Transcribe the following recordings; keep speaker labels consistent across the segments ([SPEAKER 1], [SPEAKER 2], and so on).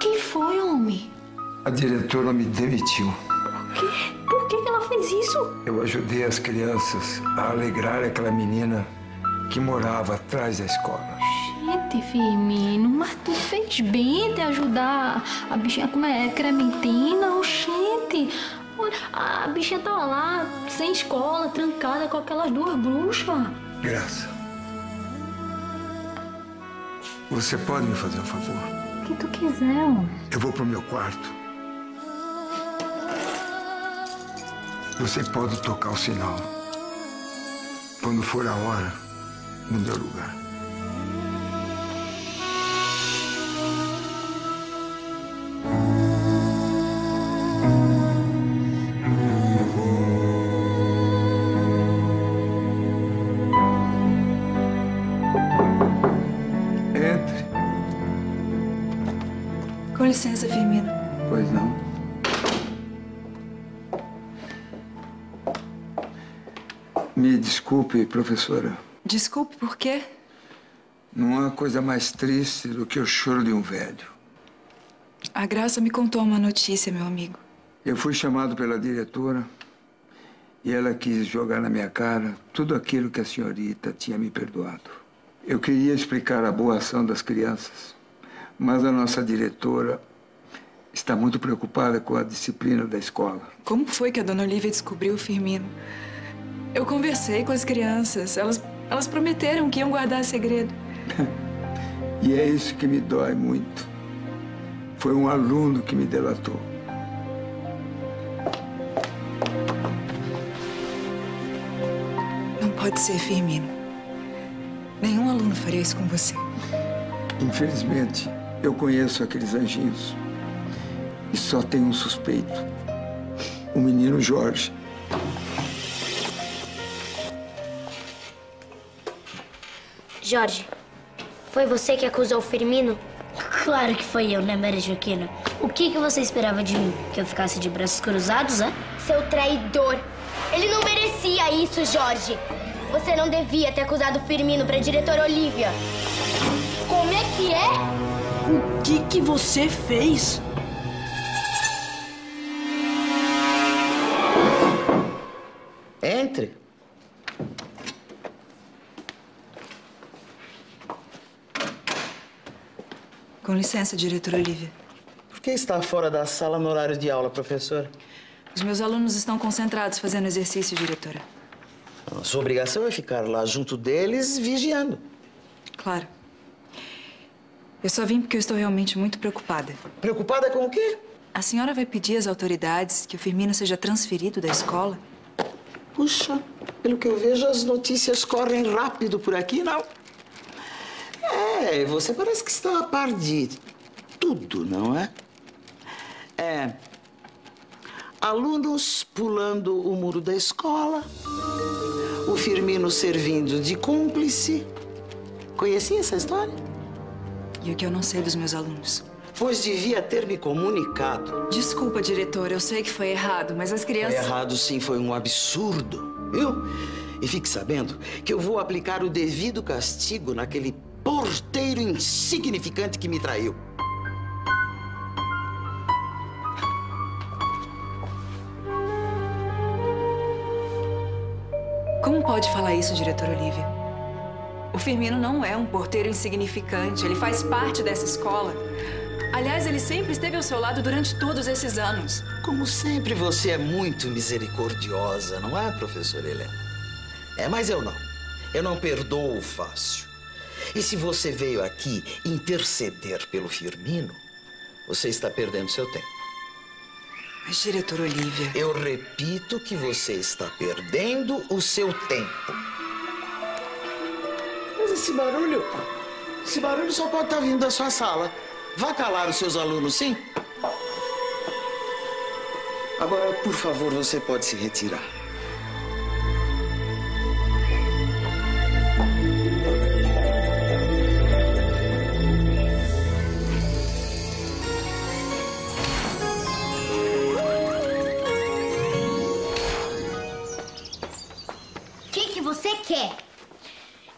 [SPEAKER 1] Que foi, homem?
[SPEAKER 2] A diretora me demitiu.
[SPEAKER 1] Por quê? Por que ela fez isso?
[SPEAKER 2] Eu ajudei as crianças a alegrar aquela menina que morava atrás da escola.
[SPEAKER 1] Gente, Firmino, mas tu fez bem de ajudar a bichinha, como é, Crementina, oxente. Olha, A bichinha tava lá, sem escola, trancada com aquelas duas bruxas.
[SPEAKER 2] Graça. Você pode me fazer um favor?
[SPEAKER 1] Que tu quiser, homem.
[SPEAKER 2] Eu vou pro meu quarto. Você pode tocar o sinal. Quando for a hora, no meu lugar. Desculpe, professora.
[SPEAKER 3] Desculpe, por quê?
[SPEAKER 2] Não há coisa mais triste do que o choro de um velho.
[SPEAKER 3] A Graça me contou uma notícia, meu amigo.
[SPEAKER 2] Eu fui chamado pela diretora e ela quis jogar na minha cara tudo aquilo que a senhorita tinha me perdoado. Eu queria explicar a boa ação das crianças, mas a nossa diretora está muito preocupada com a disciplina da escola.
[SPEAKER 3] Como foi que a dona Olivia descobriu o Firmino? Eu conversei com as crianças. Elas, elas prometeram que iam guardar segredo.
[SPEAKER 2] E é isso que me dói muito. Foi um aluno que me delatou.
[SPEAKER 3] Não pode ser, Firmino. Nenhum aluno faria isso com você.
[SPEAKER 2] Infelizmente, eu conheço aqueles anjinhos. E só tem um suspeito. O menino Jorge.
[SPEAKER 4] Jorge, foi você que acusou o Firmino?
[SPEAKER 5] Claro que foi eu, né, Mary Joaquina? O que, que você esperava de mim? Que eu ficasse de braços cruzados, é?
[SPEAKER 4] Seu traidor! Ele não merecia isso, Jorge! Você não devia ter acusado o Firmino pra diretora Olivia. Como é que é?
[SPEAKER 6] O que que você fez?
[SPEAKER 7] Entre.
[SPEAKER 3] Com licença, diretora Olivia.
[SPEAKER 7] Por que está fora da sala no horário de aula, professor?
[SPEAKER 3] Os meus alunos estão concentrados fazendo exercício, diretora.
[SPEAKER 7] A sua obrigação é ficar lá junto deles, vigiando.
[SPEAKER 3] Claro. Eu só vim porque eu estou realmente muito preocupada.
[SPEAKER 7] Preocupada com o quê?
[SPEAKER 3] A senhora vai pedir às autoridades que o Firmino seja transferido da escola?
[SPEAKER 7] Puxa, pelo que eu vejo, as notícias correm rápido por aqui, não? É, você parece que está a par de tudo, não é? É. Alunos pulando o muro da escola, o Firmino servindo de cúmplice. Conhecia essa história?
[SPEAKER 3] E o que eu não sei dos meus alunos?
[SPEAKER 7] Pois devia ter me comunicado.
[SPEAKER 3] Desculpa, diretor, eu sei que foi errado, mas as
[SPEAKER 7] Foi
[SPEAKER 3] crianças.
[SPEAKER 7] errado, sim, foi um absurdo, viu? E fique sabendo que eu vou aplicar o devido castigo naquele porteiro insignificante que me traiu.
[SPEAKER 3] Como pode falar isso, diretora Olivia? O Firmino não é um porteiro insignificante, ele faz parte dessa escola. Aliás, ele sempre esteve ao seu lado durante todos esses anos.
[SPEAKER 7] Como sempre, você é muito misericordiosa, não é, professora Helena? É, mas eu não. Eu não perdoo fácil. E se você veio aqui interceder pelo Firmino, você está perdendo seu tempo.
[SPEAKER 3] Mas, diretora Olivia.
[SPEAKER 7] Eu repito que você está perdendo o seu tempo. Mas esse barulho. Esse barulho só pode estar vindo da sua sala. Vá calar os seus alunos, sim? Agora, por favor, você pode se retirar.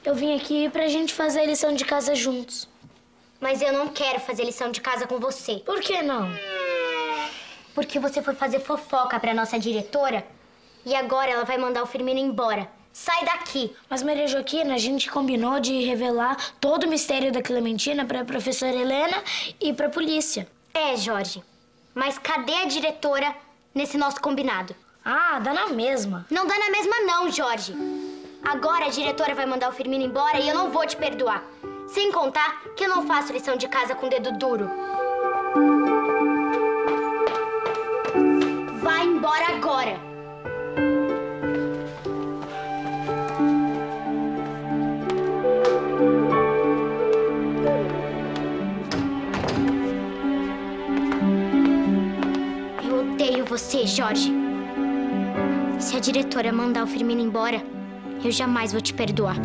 [SPEAKER 5] Eu vim aqui pra gente fazer a lição de casa juntos.
[SPEAKER 4] Mas eu não quero fazer lição de casa com você.
[SPEAKER 5] Por que não?
[SPEAKER 4] Porque você foi fazer fofoca pra nossa diretora e agora ela vai mandar o Firmino embora. Sai daqui!
[SPEAKER 5] Mas, Maria Joaquina, a gente combinou de revelar todo o mistério da Clementina pra professora Helena e pra polícia.
[SPEAKER 4] É, Jorge. Mas cadê a diretora nesse nosso combinado?
[SPEAKER 5] Ah, dá na mesma.
[SPEAKER 4] Não dá na mesma não, Jorge. Agora a diretora vai mandar o Firmino embora e eu não vou te perdoar. Sem contar que eu não faço lição de casa com dedo duro. Vai embora agora! Eu odeio você, Jorge. Se a diretora mandar o Firmino embora, eu jamais vou te perdoar.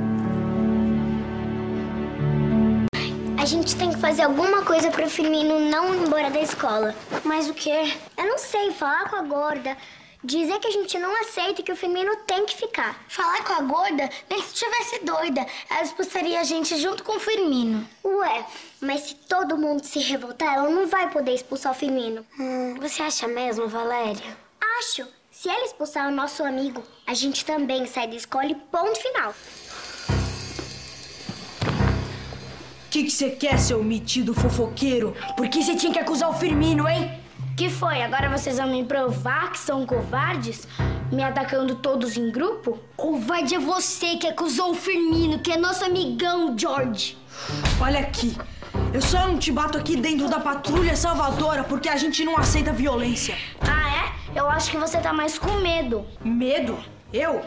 [SPEAKER 8] A gente tem que fazer alguma coisa pro Firmino não ir embora da escola. Mas o quê? Eu não sei, falar com a gorda. Dizer que a gente não aceita e que o Firmino tem que ficar. Falar com a gorda? Nem se estivesse doida. Ela expulsaria a gente junto com o Firmino. Ué, mas se todo mundo se revoltar, ela não vai poder expulsar o Firmino. Hum, você acha mesmo, Valéria? Acho. Se ela expulsar o nosso amigo, a gente também sai da escola e ponto final.
[SPEAKER 6] O que você quer, seu metido fofoqueiro? Por que você tinha que acusar o Firmino, hein?
[SPEAKER 5] Que foi? Agora vocês vão me provar que são covardes? Me atacando todos em grupo?
[SPEAKER 8] Covarde é você que acusou o Firmino, que é nosso amigão, George.
[SPEAKER 6] Olha aqui. Eu só não te bato aqui dentro da patrulha salvadora porque a gente não aceita violência.
[SPEAKER 5] Ah? Eu acho que você tá mais com medo.
[SPEAKER 6] Medo? Eu?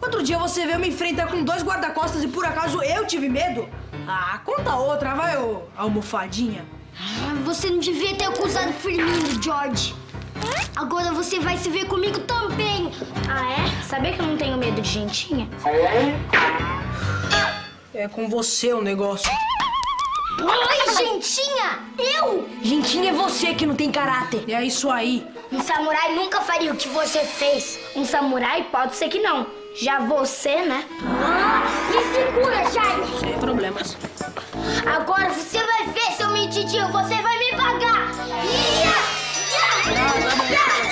[SPEAKER 6] Outro dia você veio me enfrentar com dois guarda-costas e por acaso eu tive medo? Ah, conta outra, vai, ô almofadinha.
[SPEAKER 8] Ah, Você não devia ter acusado o Firmino, George. Agora você vai se ver comigo também.
[SPEAKER 5] Ah, é? Sabia que eu não tenho medo de gentinha?
[SPEAKER 6] É com você o negócio.
[SPEAKER 8] Oi, gentinha! Eu?
[SPEAKER 6] Gentinha é você que não tem caráter. É isso aí.
[SPEAKER 8] Um samurai nunca faria o que você fez.
[SPEAKER 5] Um samurai pode ser que não. Já você, né?
[SPEAKER 8] Ah, me segura, Charlie.
[SPEAKER 6] Sem problemas.
[SPEAKER 8] Agora você vai ver, seu mentidinho. Você vai me pagar. Ia!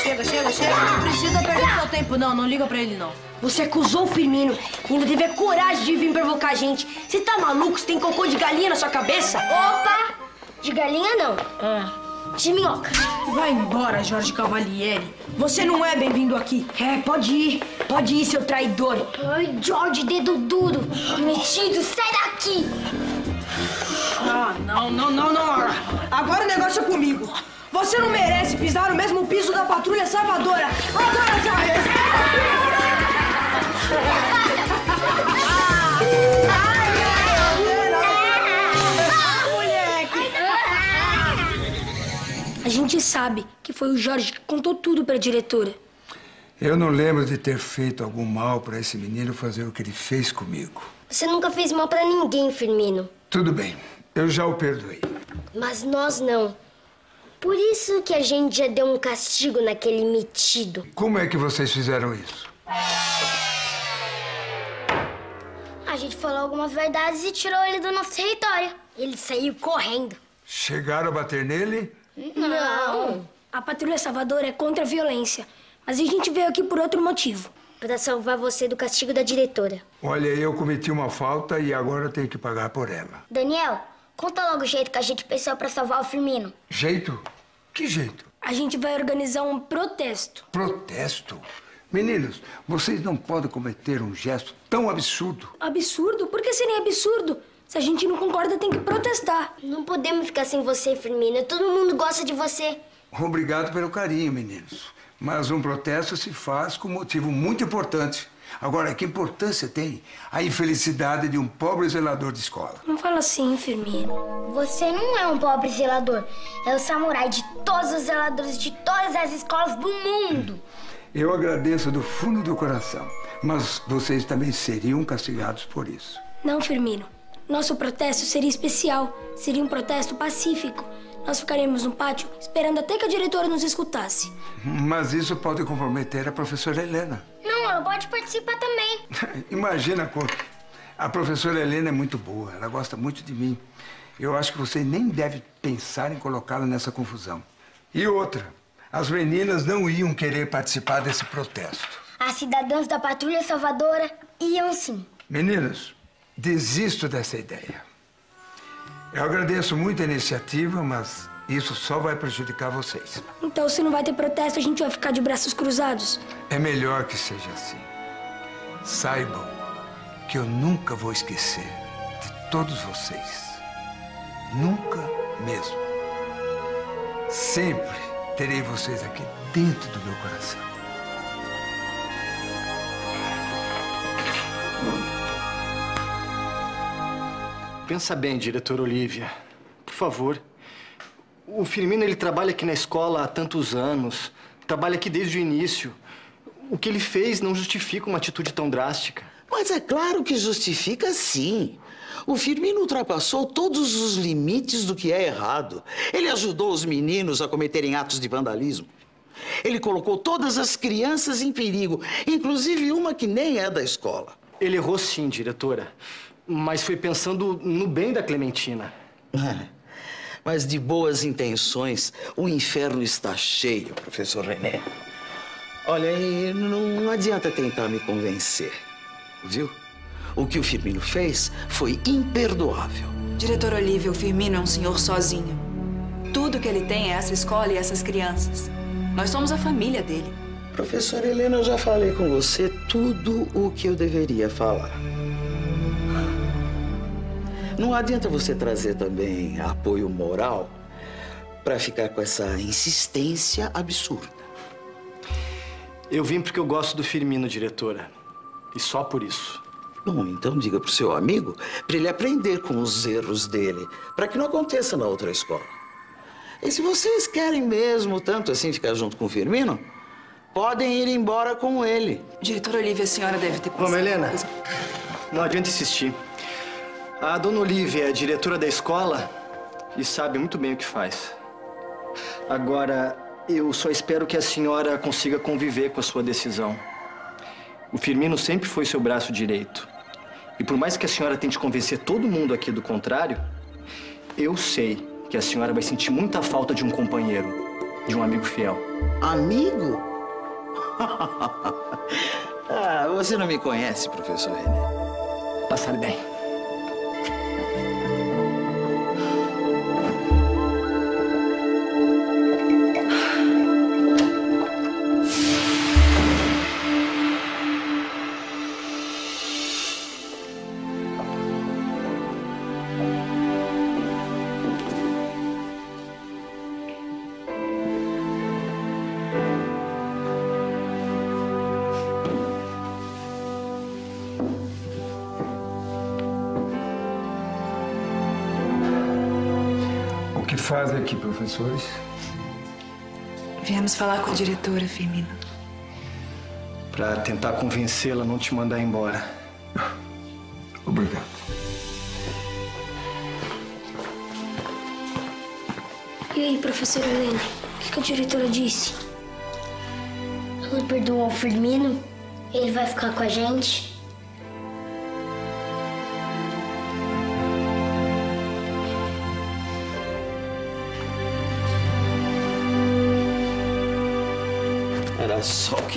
[SPEAKER 6] Chega, chega, chega. Não precisa perder seu tempo, não. Não liga pra ele, não. Você acusou o Firmino e ainda teve a coragem de vir provocar a gente. Você tá maluco? Você tem cocô de galinha na sua cabeça?
[SPEAKER 8] Opa! De galinha não. De minhoca.
[SPEAKER 6] Vai embora, Jorge Cavalieri. Você não é bem-vindo aqui. É, pode ir. Pode ir, seu traidor.
[SPEAKER 8] Ai, George, dedo duro. Metido, sai daqui.
[SPEAKER 6] Ah, não, não, não, não. Agora o negócio é comigo. Você não merece pisar no mesmo piso da patrulha salvadora. Agora, Charles! A gente sabe que foi o Jorge que contou tudo pra diretora.
[SPEAKER 2] Eu não lembro de ter feito algum mal para esse menino fazer o que ele fez comigo.
[SPEAKER 8] Você nunca fez mal pra ninguém, Firmino.
[SPEAKER 2] Tudo bem, eu já o perdoei.
[SPEAKER 8] Mas nós não. Por isso que a gente já deu um castigo naquele metido.
[SPEAKER 2] Como é que vocês fizeram isso?
[SPEAKER 8] A gente falou algumas verdades e tirou ele do nosso território. Ele saiu correndo.
[SPEAKER 2] Chegaram a bater nele?
[SPEAKER 8] Não.
[SPEAKER 6] A patrulha salvadora é contra a violência. Mas a gente veio aqui por outro motivo.
[SPEAKER 8] Pra salvar você do castigo da diretora.
[SPEAKER 2] Olha, eu cometi uma falta e agora tenho que pagar por ela.
[SPEAKER 8] Daniel, conta logo o jeito que a gente pensou pra salvar o Firmino.
[SPEAKER 2] Jeito? Que jeito?
[SPEAKER 6] A gente vai organizar um protesto.
[SPEAKER 2] Protesto? Meninos, vocês não podem cometer um gesto tão absurdo.
[SPEAKER 6] Absurdo? Por que seria absurdo? Se a gente não concorda, tem que protestar.
[SPEAKER 8] Não podemos ficar sem você, Firmino. Todo mundo gosta de você.
[SPEAKER 2] Obrigado pelo carinho, meninos. Mas um protesto se faz com um motivo muito importante. Agora, que importância tem a infelicidade de um pobre zelador de escola?
[SPEAKER 6] Não fala assim, Firmino.
[SPEAKER 8] Você não é um pobre zelador. É o samurai de todos os zeladores de todas as escolas do mundo.
[SPEAKER 2] Eu agradeço do fundo do coração, mas vocês também seriam castigados por isso.
[SPEAKER 6] Não, Firmino. Nosso protesto seria especial. Seria um protesto pacífico. Nós ficaríamos no pátio esperando até que a diretora nos escutasse.
[SPEAKER 2] Mas isso pode comprometer a professora Helena.
[SPEAKER 8] Não, ela pode participar também.
[SPEAKER 2] Imagina, Cor. A professora Helena é muito boa, ela gosta muito de mim. Eu acho que você nem deve pensar em colocá-la nessa confusão. E outra, as meninas não iam querer participar desse protesto.
[SPEAKER 8] As cidadãs da Patrulha Salvadora iam sim.
[SPEAKER 2] Meninas, desisto dessa ideia. Eu agradeço muito a iniciativa, mas isso só vai prejudicar vocês.
[SPEAKER 5] Então, se não vai ter protesto, a gente vai ficar de braços cruzados.
[SPEAKER 2] É melhor que seja assim. Saibam que eu nunca vou esquecer de todos vocês. Nunca mesmo. Sempre terei vocês aqui dentro do meu coração.
[SPEAKER 9] Pensa bem, diretor Olivia. Por favor. O Firmino, ele trabalha aqui na escola há tantos anos. Trabalha aqui desde o início. O que ele fez não justifica uma atitude tão drástica.
[SPEAKER 7] Mas é claro que justifica sim. O Firmino ultrapassou todos os limites do que é errado. Ele ajudou os meninos a cometerem atos de vandalismo. Ele colocou todas as crianças em perigo, inclusive uma que nem é da escola.
[SPEAKER 9] Ele errou sim, diretora. Mas foi pensando no bem da Clementina.
[SPEAKER 7] É. Mas de boas intenções, o inferno está cheio, professor René. Olha, e não adianta tentar me convencer, viu? O que o Firmino fez foi imperdoável.
[SPEAKER 3] Diretor Olívia, o Firmino é um senhor sozinho. Tudo que ele tem é essa escola e essas crianças. Nós somos a família dele.
[SPEAKER 7] Professor Helena, eu já falei com você tudo o que eu deveria falar. Não adianta você trazer também apoio moral para ficar com essa insistência absurda.
[SPEAKER 9] Eu vim porque eu gosto do Firmino, diretora. E só por isso.
[SPEAKER 7] Bom, então diga pro seu amigo para ele aprender com os erros dele, para que não aconteça na outra escola. E se vocês querem mesmo tanto assim ficar junto com o Firmino, podem ir embora com ele.
[SPEAKER 3] Diretor Olivia, a senhora deve ter
[SPEAKER 9] Vamos, Helena. Não adianta insistir. A dona Olivia é diretora da escola e sabe muito bem o que faz. Agora, eu só espero que a senhora consiga conviver com a sua decisão. O Firmino sempre foi seu braço direito. E por mais que a senhora tente convencer todo mundo aqui do contrário, eu sei que a senhora vai sentir muita falta de um companheiro, de um amigo fiel.
[SPEAKER 7] Amigo? ah, você não me conhece, professor René.
[SPEAKER 9] Passar bem.
[SPEAKER 2] O que fazem aqui, professores?
[SPEAKER 3] Viemos falar com a diretora, Firmino.
[SPEAKER 9] Pra tentar convencê-la a não te mandar embora.
[SPEAKER 2] Obrigado.
[SPEAKER 5] E aí, professora Helena, o que, que a diretora disse?
[SPEAKER 8] Ela perdoou o Firmino? Ele vai ficar com a gente?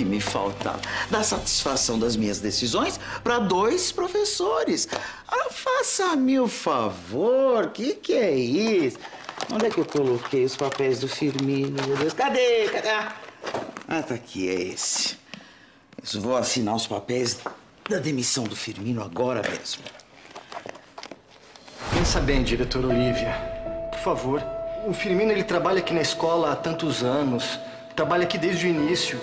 [SPEAKER 7] Que me faltava. Dar satisfação das minhas decisões para dois professores. Ah, faça-me o favor. Que que é isso? Onde é que eu coloquei os papéis do Firmino, meu Deus? Cadê? Cadê? Ah, tá aqui, é esse. Eu vou assinar os papéis da demissão do Firmino agora mesmo.
[SPEAKER 9] Pensa bem, diretor Olivia. Por favor. O Firmino, ele trabalha aqui na escola há tantos anos. Trabalha aqui desde o início.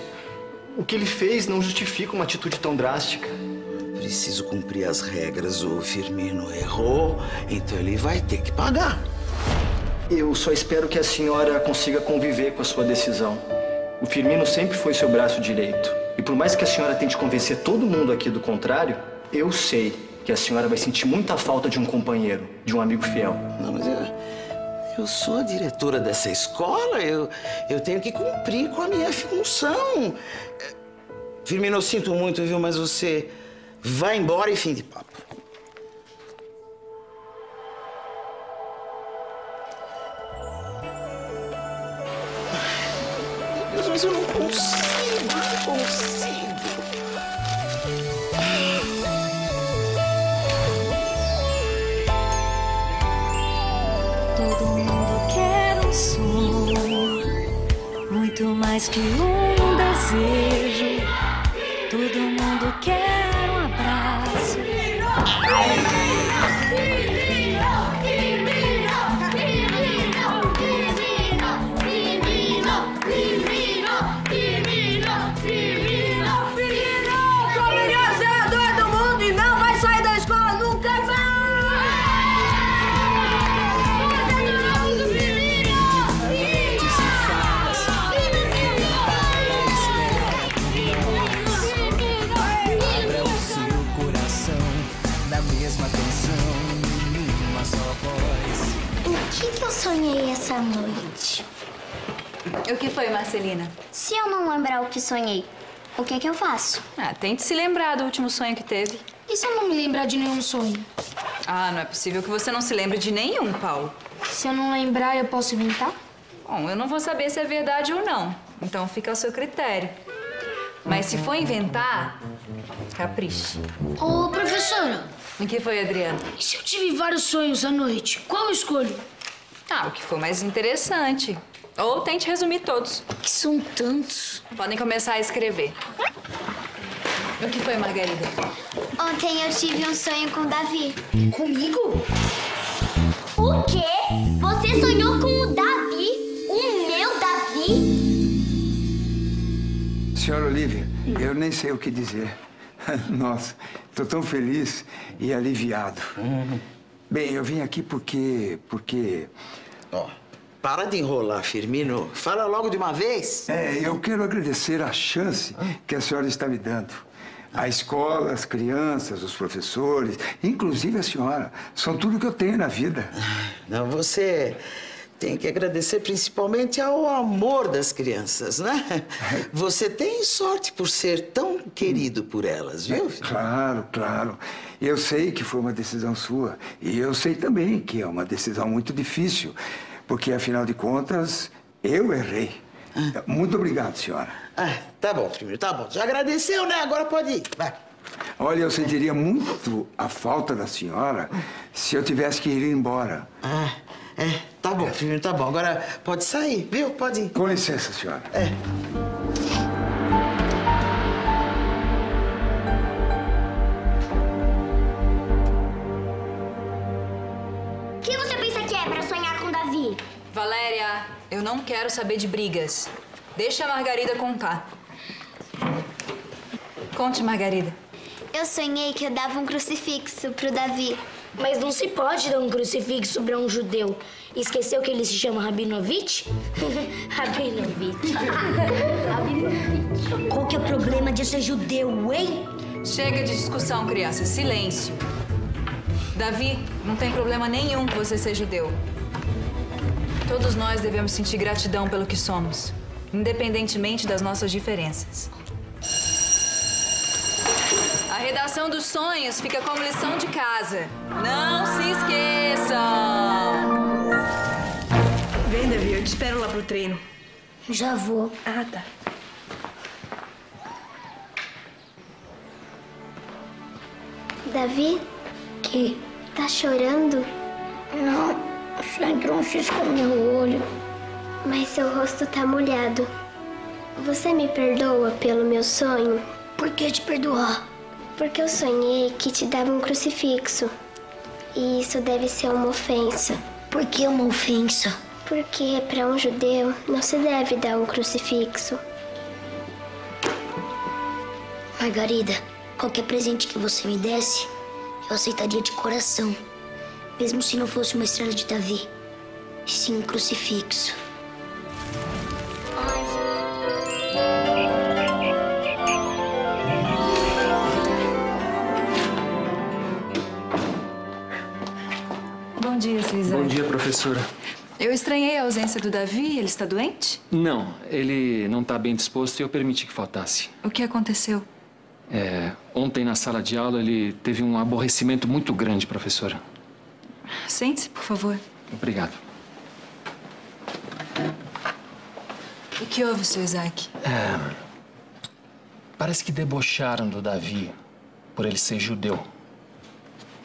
[SPEAKER 9] O que ele fez não justifica uma atitude tão drástica.
[SPEAKER 7] Preciso cumprir as regras. O Firmino errou, então ele vai ter que pagar.
[SPEAKER 9] Eu só espero que a senhora consiga conviver com a sua decisão. O Firmino sempre foi seu braço direito. E por mais que a senhora tente convencer todo mundo aqui do contrário, eu sei que a senhora vai sentir muita falta de um companheiro, de um amigo fiel.
[SPEAKER 7] Não, mas eu, eu sou a diretora dessa escola, eu, eu tenho que cumprir com a minha função. Firmino, eu sinto muito, viu, mas você vai embora e fim de papo. Meu Deus, mas eu não consigo, não consigo.
[SPEAKER 10] Mais que um desejo. Todo
[SPEAKER 11] mesma canção, em uma só voz.
[SPEAKER 8] O que, que eu sonhei essa noite?
[SPEAKER 3] O que foi, Marcelina?
[SPEAKER 8] Se eu não lembrar o que sonhei, o que, que eu faço?
[SPEAKER 3] Ah, tente se lembrar do último sonho que teve.
[SPEAKER 5] E se eu não me lembrar de nenhum sonho?
[SPEAKER 3] Ah, não é possível que você não se lembre de nenhum, Paulo.
[SPEAKER 5] Se eu não lembrar, eu posso inventar?
[SPEAKER 3] Bom, eu não vou saber se é verdade ou não. Então fica ao seu critério. Mas se for inventar, capriche.
[SPEAKER 5] Ô, professora,
[SPEAKER 3] O que foi, Adriano?
[SPEAKER 5] e se eu tive vários sonhos à noite? Qual eu escolho?
[SPEAKER 3] Ah, o que for mais interessante. Ou tente resumir todos.
[SPEAKER 5] Que são tantos.
[SPEAKER 3] Podem começar a escrever. O que foi, Margarida?
[SPEAKER 8] Ontem eu tive um sonho com o Davi.
[SPEAKER 5] Comigo?
[SPEAKER 8] O quê? Você sonhou com o Davi? O meu Davi?
[SPEAKER 2] Senhora Olivia, eu nem sei o que dizer. Nossa, estou tão feliz e aliviado. Bem, eu vim aqui porque. porque.
[SPEAKER 7] Ó, para de enrolar, Firmino. Fala logo de uma vez.
[SPEAKER 2] É, eu quero agradecer a chance que a senhora está me dando. A escola, as crianças, os professores, inclusive a senhora, são tudo que eu tenho na vida.
[SPEAKER 7] Não, você tem que agradecer principalmente ao amor das crianças, né? Você tem sorte por ser tão querido por elas, viu?
[SPEAKER 2] Claro, claro. Eu sei que foi uma decisão sua. E eu sei também que é uma decisão muito difícil. Porque, afinal de contas, eu errei. Muito obrigado, senhora.
[SPEAKER 7] Ah, tá bom, Firmino, tá bom. Já agradeceu, né? Agora pode ir. Vai.
[SPEAKER 2] Olha, eu sentiria muito a falta da senhora se eu tivesse que ir embora.
[SPEAKER 7] Ah, é. Tá bom, Firmino, tá bom. Agora pode sair, viu? Pode ir.
[SPEAKER 2] Com licença, senhora.
[SPEAKER 7] É.
[SPEAKER 8] O que você pensa que é pra sonhar com o Davi?
[SPEAKER 3] Valéria, eu não quero saber de brigas. Deixa a Margarida contar. Conte, Margarida.
[SPEAKER 8] Eu sonhei que eu dava um crucifixo pro Davi.
[SPEAKER 5] Mas não se pode dar um crucifixo para um judeu. Esqueceu que ele se chama Rabinovich? Rabinovich. Rabinovich.
[SPEAKER 6] Qual que é o problema de ser judeu, hein?
[SPEAKER 3] Chega de discussão, criança. Silêncio. Davi, não tem problema nenhum que você ser judeu. Todos nós devemos sentir gratidão pelo que somos, independentemente das nossas diferenças. Redação dos sonhos fica como lição de casa. Não se esqueçam!
[SPEAKER 6] Vem, Davi, eu te espero lá pro treino.
[SPEAKER 5] Já vou.
[SPEAKER 6] Ah, tá.
[SPEAKER 8] Davi?
[SPEAKER 5] Que?
[SPEAKER 8] Tá chorando?
[SPEAKER 5] Não, só entrou um cisco no meu olho.
[SPEAKER 8] Mas seu rosto tá molhado. Você me perdoa pelo meu sonho?
[SPEAKER 5] Por que te perdoar?
[SPEAKER 8] Porque eu sonhei que te dava um crucifixo. E isso deve ser uma ofensa.
[SPEAKER 5] Por que uma ofensa?
[SPEAKER 8] Porque para um judeu não se deve dar um crucifixo.
[SPEAKER 5] Margarida, qualquer presente que você me desse, eu aceitaria de coração. Mesmo se não fosse uma estrela de Davi, e sim um crucifixo.
[SPEAKER 3] Bom dia, César.
[SPEAKER 12] Bom dia, professora.
[SPEAKER 3] Eu estranhei a ausência do Davi. Ele está doente?
[SPEAKER 12] Não, ele não está bem disposto e eu permiti que faltasse.
[SPEAKER 3] O que aconteceu?
[SPEAKER 12] É, ontem na sala de aula ele teve um aborrecimento muito grande, professora.
[SPEAKER 3] Sente-se, por favor.
[SPEAKER 12] Obrigado.
[SPEAKER 3] O que houve, seu Isaac?
[SPEAKER 12] É. Parece que debocharam do Davi por ele ser judeu.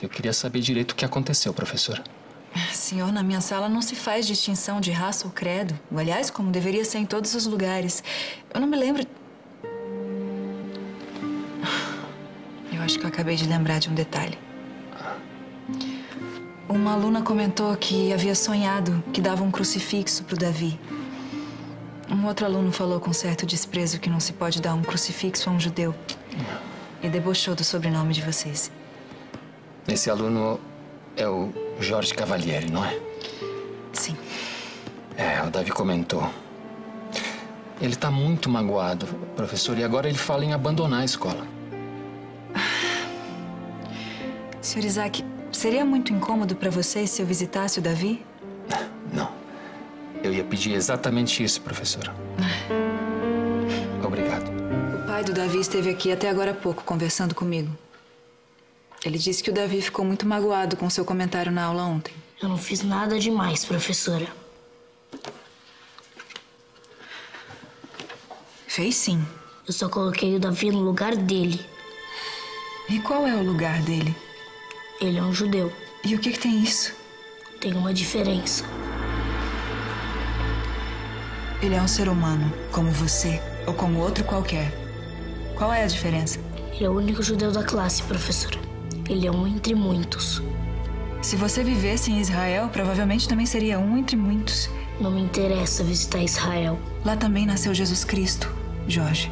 [SPEAKER 12] Eu queria saber direito o que aconteceu, professora.
[SPEAKER 3] Senhor, na minha sala não se faz distinção de raça ou credo. Aliás, como deveria ser em todos os lugares. Eu não me lembro. Eu acho que eu acabei de lembrar de um detalhe. Uma aluna comentou que havia sonhado que dava um crucifixo para o Davi. Um outro aluno falou com certo desprezo que não se pode dar um crucifixo a um judeu. E debochou do sobrenome de vocês.
[SPEAKER 12] Esse aluno é o Jorge Cavalieri, não é?
[SPEAKER 3] Sim.
[SPEAKER 12] É, o Davi comentou. Ele tá muito magoado, professor, e agora ele fala em abandonar a escola.
[SPEAKER 3] Senhor Isaac, seria muito incômodo para vocês se eu visitasse o Davi?
[SPEAKER 12] Não. Eu ia pedir exatamente isso, professora. Obrigado.
[SPEAKER 3] O pai do Davi esteve aqui até agora há pouco conversando comigo. Ele disse que o Davi ficou muito magoado com seu comentário na aula ontem.
[SPEAKER 5] Eu não fiz nada demais, professora.
[SPEAKER 3] Fez sim.
[SPEAKER 5] Eu só coloquei o Davi no lugar dele.
[SPEAKER 3] E qual é o lugar dele?
[SPEAKER 5] Ele é um judeu.
[SPEAKER 3] E o que, que tem isso?
[SPEAKER 5] Tem uma diferença.
[SPEAKER 3] Ele é um ser humano, como você, ou como outro qualquer. Qual é a diferença?
[SPEAKER 5] Ele é o único judeu da classe, professora. Ele é um entre muitos.
[SPEAKER 3] Se você vivesse em Israel, provavelmente também seria um entre muitos.
[SPEAKER 5] Não me interessa visitar Israel.
[SPEAKER 3] Lá também nasceu Jesus Cristo, Jorge.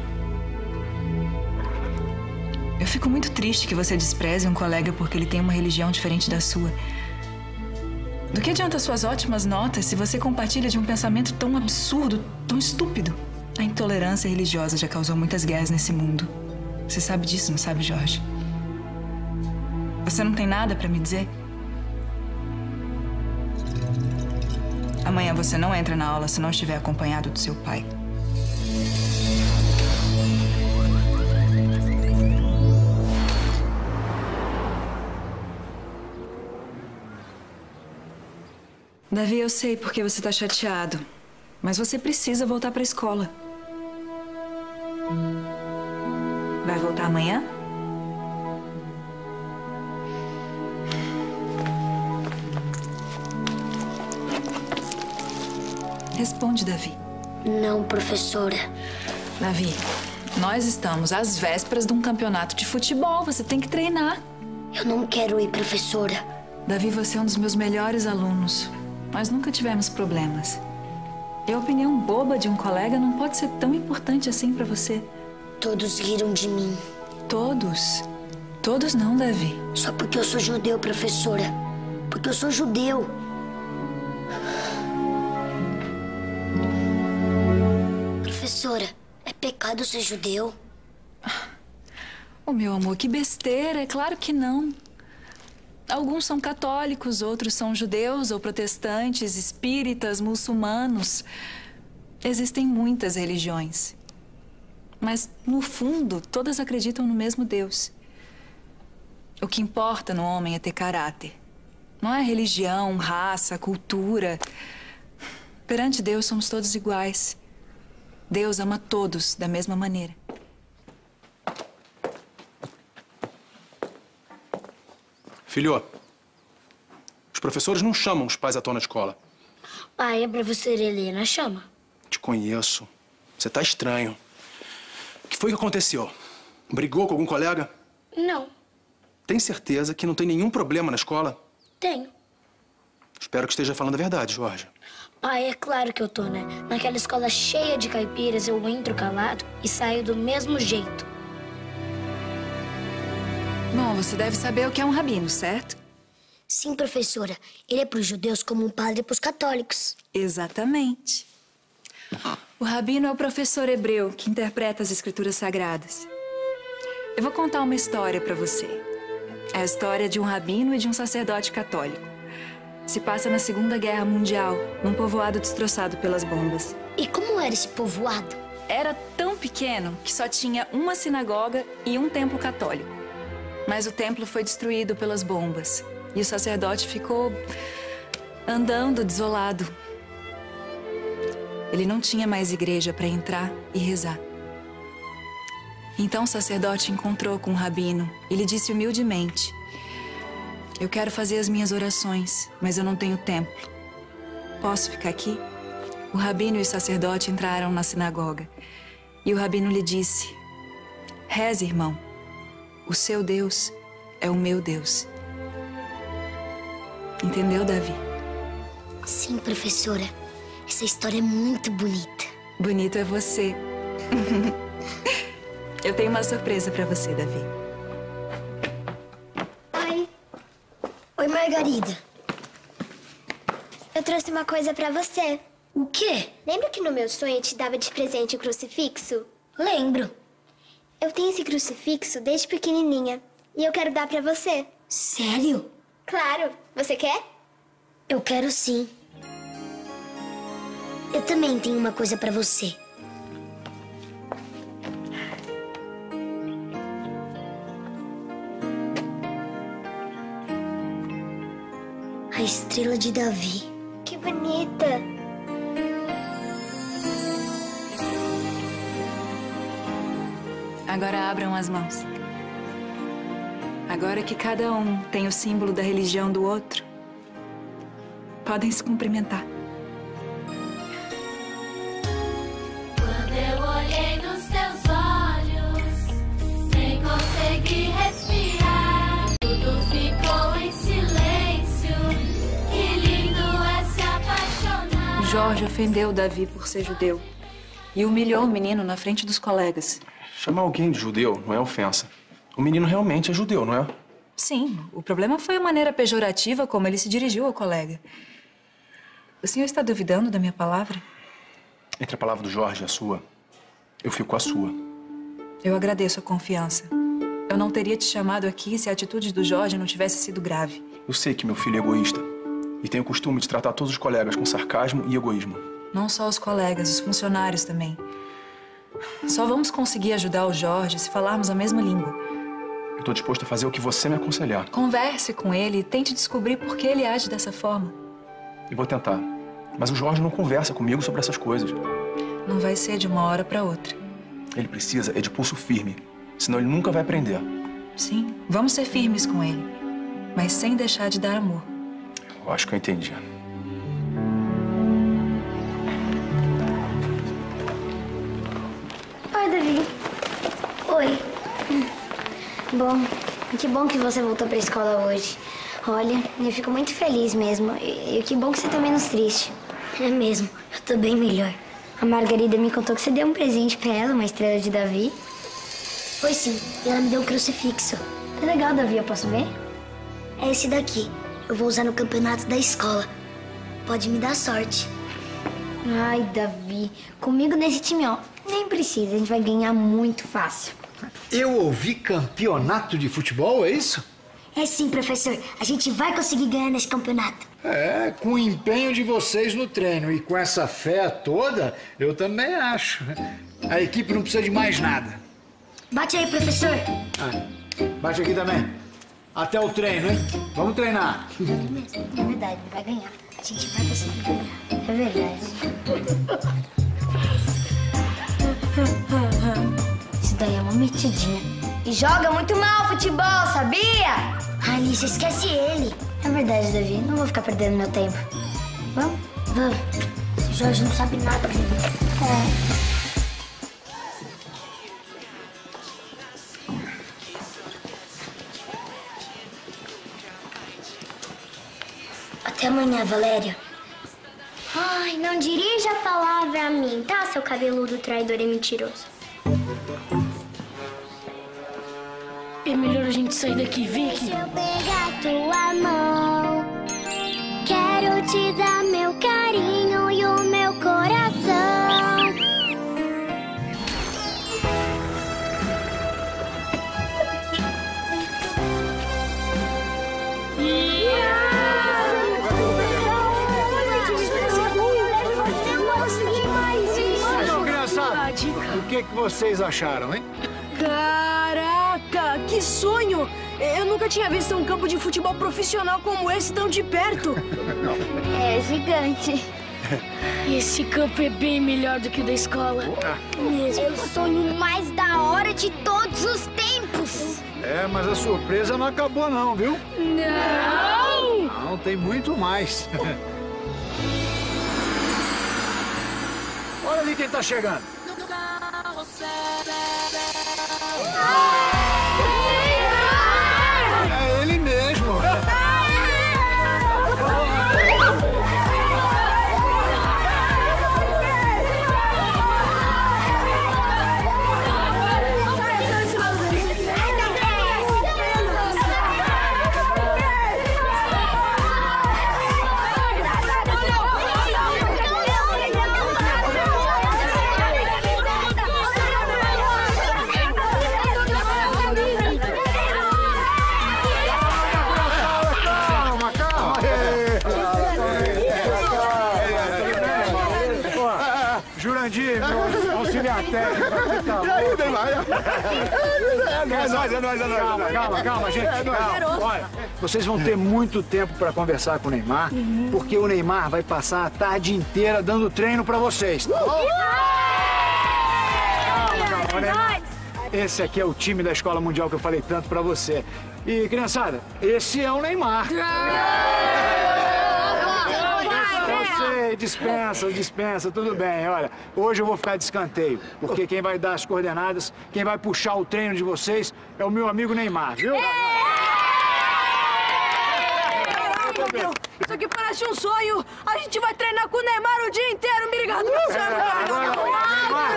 [SPEAKER 3] Eu fico muito triste que você despreze um colega porque ele tem uma religião diferente da sua. Do que adianta suas ótimas notas se você compartilha de um pensamento tão absurdo, tão estúpido? A intolerância religiosa já causou muitas guerras nesse mundo. Você sabe disso, não sabe, Jorge? Você não tem nada para me dizer? Amanhã você não entra na aula se não estiver acompanhado do seu pai. Davi, eu sei porque você está chateado, mas você precisa voltar para a escola. Vai voltar amanhã? Responde, Davi.
[SPEAKER 8] Não, professora.
[SPEAKER 3] Davi, nós estamos às vésperas de um campeonato de futebol. Você tem que treinar.
[SPEAKER 8] Eu não quero ir, professora.
[SPEAKER 3] Davi, você é um dos meus melhores alunos. Nós nunca tivemos problemas. E a opinião boba de um colega não pode ser tão importante assim para você.
[SPEAKER 8] Todos riram de mim.
[SPEAKER 3] Todos? Todos não, Davi.
[SPEAKER 8] Só porque eu sou judeu, professora. Porque eu sou judeu. Professora, é pecado ser judeu?
[SPEAKER 3] Oh, meu amor, que besteira. É claro que não. Alguns são católicos, outros são judeus ou protestantes, espíritas, muçulmanos. Existem muitas religiões. Mas, no fundo, todas acreditam no mesmo Deus. O que importa no homem é ter caráter. Não é religião, raça, cultura. Perante Deus somos todos iguais. Deus ama todos da mesma maneira.
[SPEAKER 13] Filho, os professores não chamam os pais à tona na escola.
[SPEAKER 5] Pai, a professora Helena chama.
[SPEAKER 13] Te conheço. Você tá estranho. O que foi que aconteceu? Brigou com algum colega?
[SPEAKER 5] Não,
[SPEAKER 13] Tem certeza que não tem nenhum problema na escola?
[SPEAKER 5] tenho.
[SPEAKER 13] Espero que esteja falando a verdade, Jorge.
[SPEAKER 5] Pai, é claro que eu tô, né? Naquela escola cheia de caipiras, eu entro calado e saio do mesmo jeito.
[SPEAKER 3] Bom, você deve saber o que é um rabino, certo?
[SPEAKER 8] Sim, professora. Ele é para os judeus como um padre para os católicos.
[SPEAKER 3] Exatamente. O rabino é o professor hebreu que interpreta as escrituras sagradas. Eu vou contar uma história para você. É a história de um rabino e de um sacerdote católico. Se passa na Segunda Guerra Mundial, num povoado destroçado pelas bombas.
[SPEAKER 8] E como era esse povoado?
[SPEAKER 3] Era tão pequeno que só tinha uma sinagoga e um templo católico. Mas o templo foi destruído pelas bombas e o sacerdote ficou andando desolado. Ele não tinha mais igreja para entrar e rezar. Então o sacerdote encontrou com o rabino e lhe disse humildemente: Eu quero fazer as minhas orações, mas eu não tenho templo. Posso ficar aqui? O rabino e o sacerdote entraram na sinagoga e o rabino lhe disse: Reze, irmão. O seu Deus é o meu Deus. Entendeu, Davi?
[SPEAKER 5] Sim, professora. Essa história é muito bonita.
[SPEAKER 3] Bonito é você. Eu tenho uma surpresa pra você, Davi.
[SPEAKER 8] Oi,
[SPEAKER 5] Margarida.
[SPEAKER 8] eu trouxe uma coisa pra você.
[SPEAKER 5] O quê?
[SPEAKER 8] Lembra que no meu sonho eu te dava de presente o crucifixo?
[SPEAKER 5] Lembro.
[SPEAKER 8] Eu tenho esse crucifixo desde pequenininha e eu quero dar pra você.
[SPEAKER 5] Sério?
[SPEAKER 8] Claro. Você quer?
[SPEAKER 5] Eu quero sim. Eu também tenho uma coisa pra você. A estrela de Davi.
[SPEAKER 8] Que bonita.
[SPEAKER 3] Agora abram as mãos. Agora que cada um tem o símbolo da religião do outro, podem se cumprimentar. Jorge ofendeu Davi por ser judeu e humilhou o menino na frente dos colegas.
[SPEAKER 13] Chamar alguém de judeu não é ofensa. O menino realmente é judeu, não é?
[SPEAKER 3] Sim, o problema foi a maneira pejorativa como ele se dirigiu ao colega. O senhor está duvidando da minha palavra?
[SPEAKER 13] Entre a palavra do Jorge e a sua, eu fico com a sua.
[SPEAKER 3] Eu agradeço a confiança. Eu não teria te chamado aqui se a atitude do Jorge não tivesse sido grave.
[SPEAKER 13] Eu sei que meu filho é egoísta e tem o costume de tratar todos os colegas com sarcasmo e egoísmo.
[SPEAKER 3] Não só os colegas, os funcionários também. Só vamos conseguir ajudar o Jorge se falarmos a mesma língua.
[SPEAKER 13] Eu tô disposto a fazer o que você me aconselhar.
[SPEAKER 3] Converse com ele e tente descobrir por que ele age dessa forma.
[SPEAKER 13] E vou tentar. Mas o Jorge não conversa comigo sobre essas coisas.
[SPEAKER 3] Não vai ser de uma hora para outra.
[SPEAKER 13] Ele precisa é de pulso firme, senão ele nunca vai aprender.
[SPEAKER 3] Sim, vamos ser firmes com ele, mas sem deixar de dar amor.
[SPEAKER 13] Eu acho que eu entendi.
[SPEAKER 8] Oi, Davi.
[SPEAKER 5] Oi.
[SPEAKER 8] Bom, que bom que você voltou pra escola hoje. Olha, eu fico muito feliz mesmo. E, e que bom que você tá menos triste.
[SPEAKER 5] É mesmo. Eu tô bem melhor.
[SPEAKER 8] A Margarida me contou que você deu um presente pra ela, uma estrela de Davi.
[SPEAKER 5] Foi sim. E ela me deu um crucifixo.
[SPEAKER 8] Que legal, Davi. Eu posso ver?
[SPEAKER 5] É esse daqui. Eu vou usar no campeonato da escola. Pode me dar sorte.
[SPEAKER 8] Ai, Davi. Comigo nesse time, ó, nem precisa. A gente vai ganhar muito fácil.
[SPEAKER 14] Eu ouvi campeonato de futebol, é isso?
[SPEAKER 5] É sim, professor. A gente vai conseguir ganhar nesse campeonato.
[SPEAKER 14] É, com o empenho de vocês no treino e com essa fé toda, eu também acho. A equipe não precisa de mais nada.
[SPEAKER 5] Bate aí, professor.
[SPEAKER 14] Ah, bate aqui também. Até o treino, hein? Vamos treinar.
[SPEAKER 8] É verdade, vai ganhar. A gente vai conseguir ganhar. É verdade. Isso daí é uma metidinha.
[SPEAKER 6] E joga muito mal futebol, sabia?
[SPEAKER 5] Alice, esquece ele.
[SPEAKER 8] É verdade, Davi. Não vou ficar perdendo meu tempo. Vamos?
[SPEAKER 5] Vamos. O Jorge não sabe nada.
[SPEAKER 8] É.
[SPEAKER 5] Até amanhã, Valéria.
[SPEAKER 8] Ai, não dirija a palavra a mim, tá, seu cabeludo traidor e mentiroso?
[SPEAKER 6] É melhor a gente sair daqui, Vicky.
[SPEAKER 8] Deixa eu pegar tua mão. Quero te dar meu carinho o
[SPEAKER 14] que, que vocês acharam, hein?
[SPEAKER 6] Caraca, que sonho! Eu nunca tinha visto um campo de futebol profissional como esse tão de perto.
[SPEAKER 8] É gigante.
[SPEAKER 6] Esse campo é bem melhor do que o da escola.
[SPEAKER 8] É o sonho mais da hora de todos os tempos.
[SPEAKER 14] É, mas a surpresa não acabou não, viu?
[SPEAKER 8] Não!
[SPEAKER 14] Não, tem muito mais. Olha ali quem tá chegando.
[SPEAKER 15] Yeah. É nóis, é nóis, é nóis.
[SPEAKER 14] Calma, calma, calma, gente.
[SPEAKER 15] É.
[SPEAKER 14] Calma. Olha, vocês vão ter muito tempo para conversar com o Neymar, porque o Neymar vai passar a tarde inteira dando treino para vocês. tá bom? Calma, calma, Neymar. Esse aqui é o time da Escola Mundial que eu falei tanto pra você. E, criançada, esse é o Neymar. Sei, dispensa, dispensa, tudo bem. Olha, hoje eu vou ficar de escanteio, porque quem vai dar as coordenadas, quem vai puxar o treino de vocês é o meu amigo Neymar, viu?
[SPEAKER 6] Isso aqui parece um sonho. A gente vai treinar com o Neymar o dia inteiro. Obrigado, Meu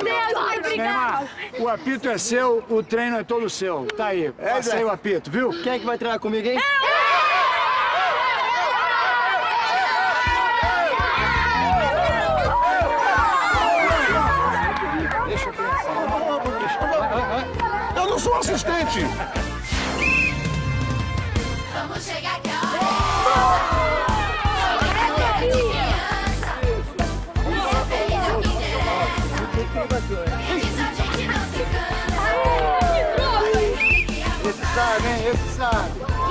[SPEAKER 6] Deus, muito
[SPEAKER 14] Neymar,
[SPEAKER 6] obrigado.
[SPEAKER 14] o apito é seu, o treino é todo seu. Tá aí, passei o apito, viu?
[SPEAKER 9] Quem é que vai treinar comigo, hein?
[SPEAKER 14] Eu
[SPEAKER 15] assistente.
[SPEAKER 10] Vamos chegar que a
[SPEAKER 14] Esse sabe, hein? Esse sabe.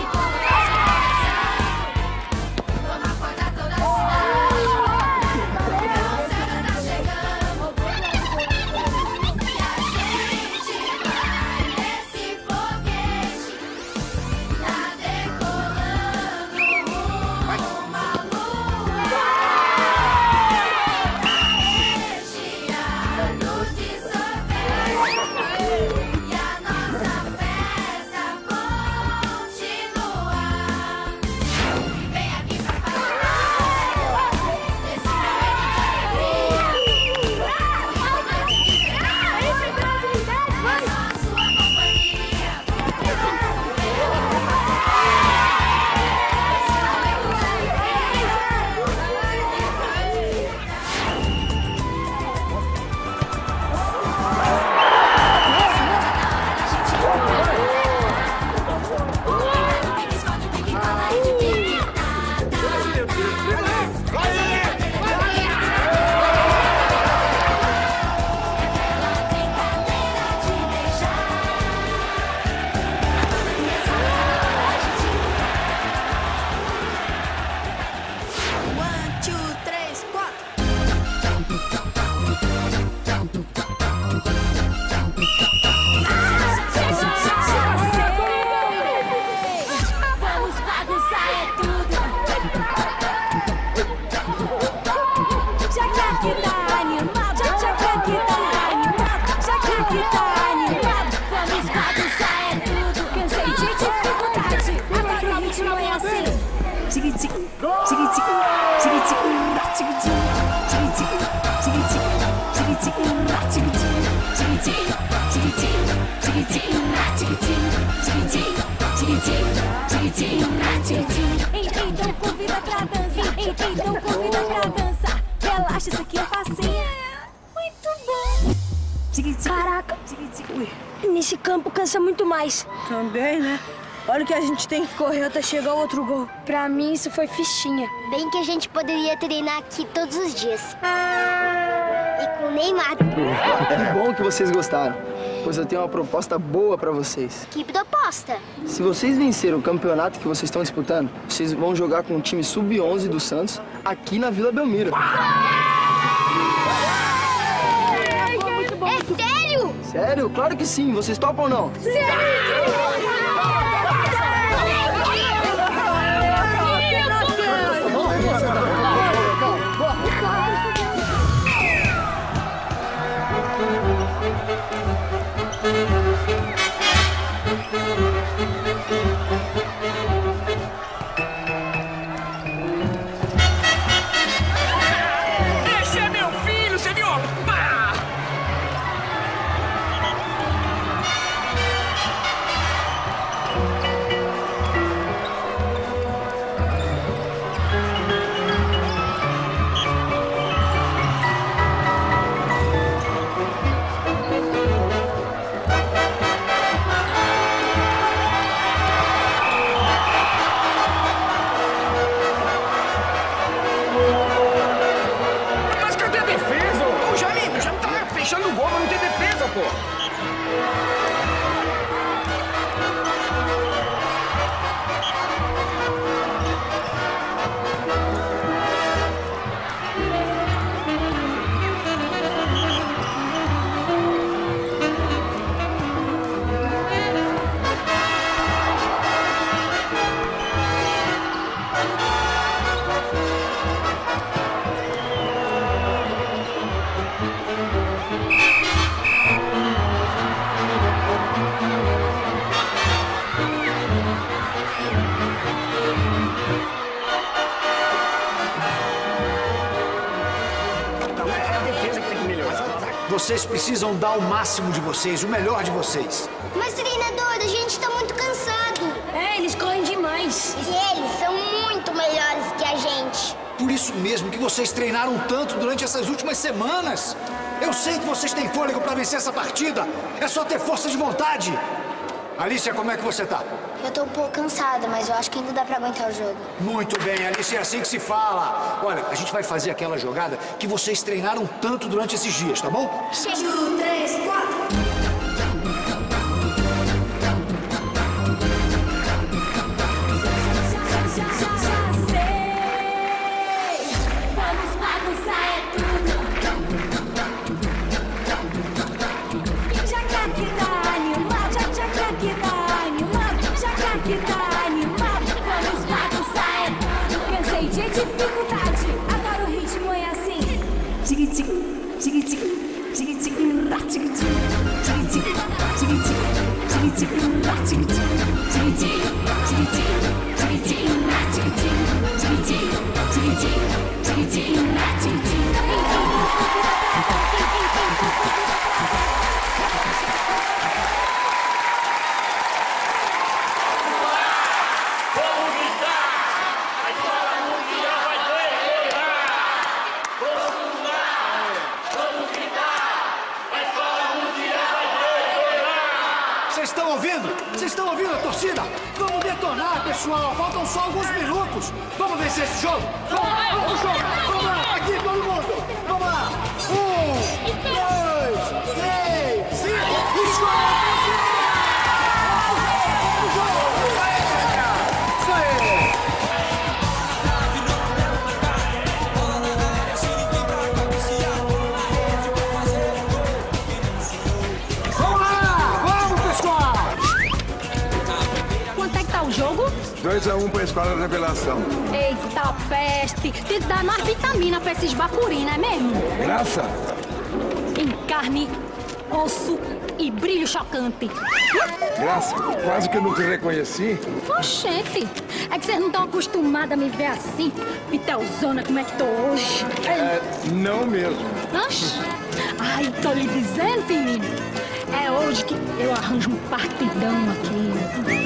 [SPEAKER 6] campo cansa muito mais. Também, né? Olha o que a gente tem que correr até chegar o outro gol.
[SPEAKER 8] Pra mim, isso foi fichinha. Bem que a gente poderia treinar aqui todos os dias. E com o Neymar.
[SPEAKER 16] Que bom que vocês gostaram, pois eu tenho uma proposta boa pra vocês.
[SPEAKER 8] Que proposta?
[SPEAKER 16] Se vocês vencerem o campeonato que vocês estão disputando, vocês vão jogar com o time sub-11 do Santos aqui na Vila Belmiro. É sério? Claro que sim. Vocês topam ou não?
[SPEAKER 15] Esse
[SPEAKER 14] Vocês precisam dar o máximo de vocês, o melhor de vocês.
[SPEAKER 8] Mas, treinador, a gente tá muito cansado.
[SPEAKER 6] É, eles correm demais.
[SPEAKER 8] E eles são muito melhores que a gente.
[SPEAKER 14] Por isso mesmo que vocês treinaram tanto durante essas últimas semanas. Eu sei que vocês têm fôlego para vencer essa partida. É só ter força de vontade. Alicia, como é que você tá?
[SPEAKER 8] Tô um pouco cansada, mas eu acho que ainda dá pra aguentar o jogo.
[SPEAKER 14] Muito bem, Alice, é assim que se fala. Olha, a gente vai fazer aquela jogada que vocês treinaram tanto durante esses dias, tá bom?
[SPEAKER 10] Um, 请君入内尽清风请君入
[SPEAKER 14] 内尽清清清清清清清清 pessoal. Faltam só alguns minutos. Vamos vencer esse jogo? Vamos, vamos jogo. Vamos lá, aqui todo mundo.
[SPEAKER 2] 2x1 um pra Escola Revelação.
[SPEAKER 1] Eita peste! Tem que dar mais vitamina pra esses bacuri, não é mesmo?
[SPEAKER 2] Graça!
[SPEAKER 1] Em carne, osso e brilho chocante.
[SPEAKER 2] Graça, quase que eu não te reconheci.
[SPEAKER 1] Oxente, é que vocês não estão acostumados a me ver assim. Pitelzona, como é que tô hoje?
[SPEAKER 2] É, não mesmo.
[SPEAKER 1] Oxi. Ai, tô lhe dizendo, menino. É hoje que eu arranjo um partidão aqui.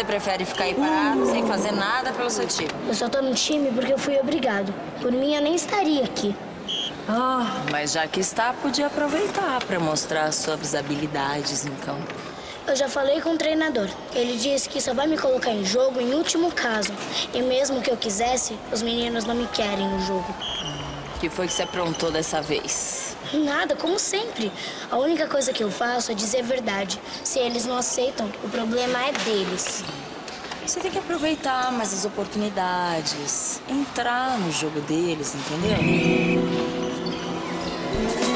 [SPEAKER 17] Você prefere ficar aí parado, sem fazer nada pelo seu time?
[SPEAKER 5] Eu só tô no time porque eu fui obrigado. Por mim, eu nem estaria aqui.
[SPEAKER 17] Ah, mas já que está, podia aproveitar pra mostrar suas habilidades em campo.
[SPEAKER 5] Eu já falei com o treinador. Ele disse que só vai me colocar em jogo em último caso. E mesmo que eu quisesse, os meninos não me querem no jogo.
[SPEAKER 17] O que foi que você aprontou dessa vez?
[SPEAKER 5] Nada, como sempre. A única coisa que eu faço é dizer a verdade. Se eles não aceitam, o problema é deles.
[SPEAKER 17] Você tem que aproveitar mais as oportunidades, entrar no jogo deles, entendeu?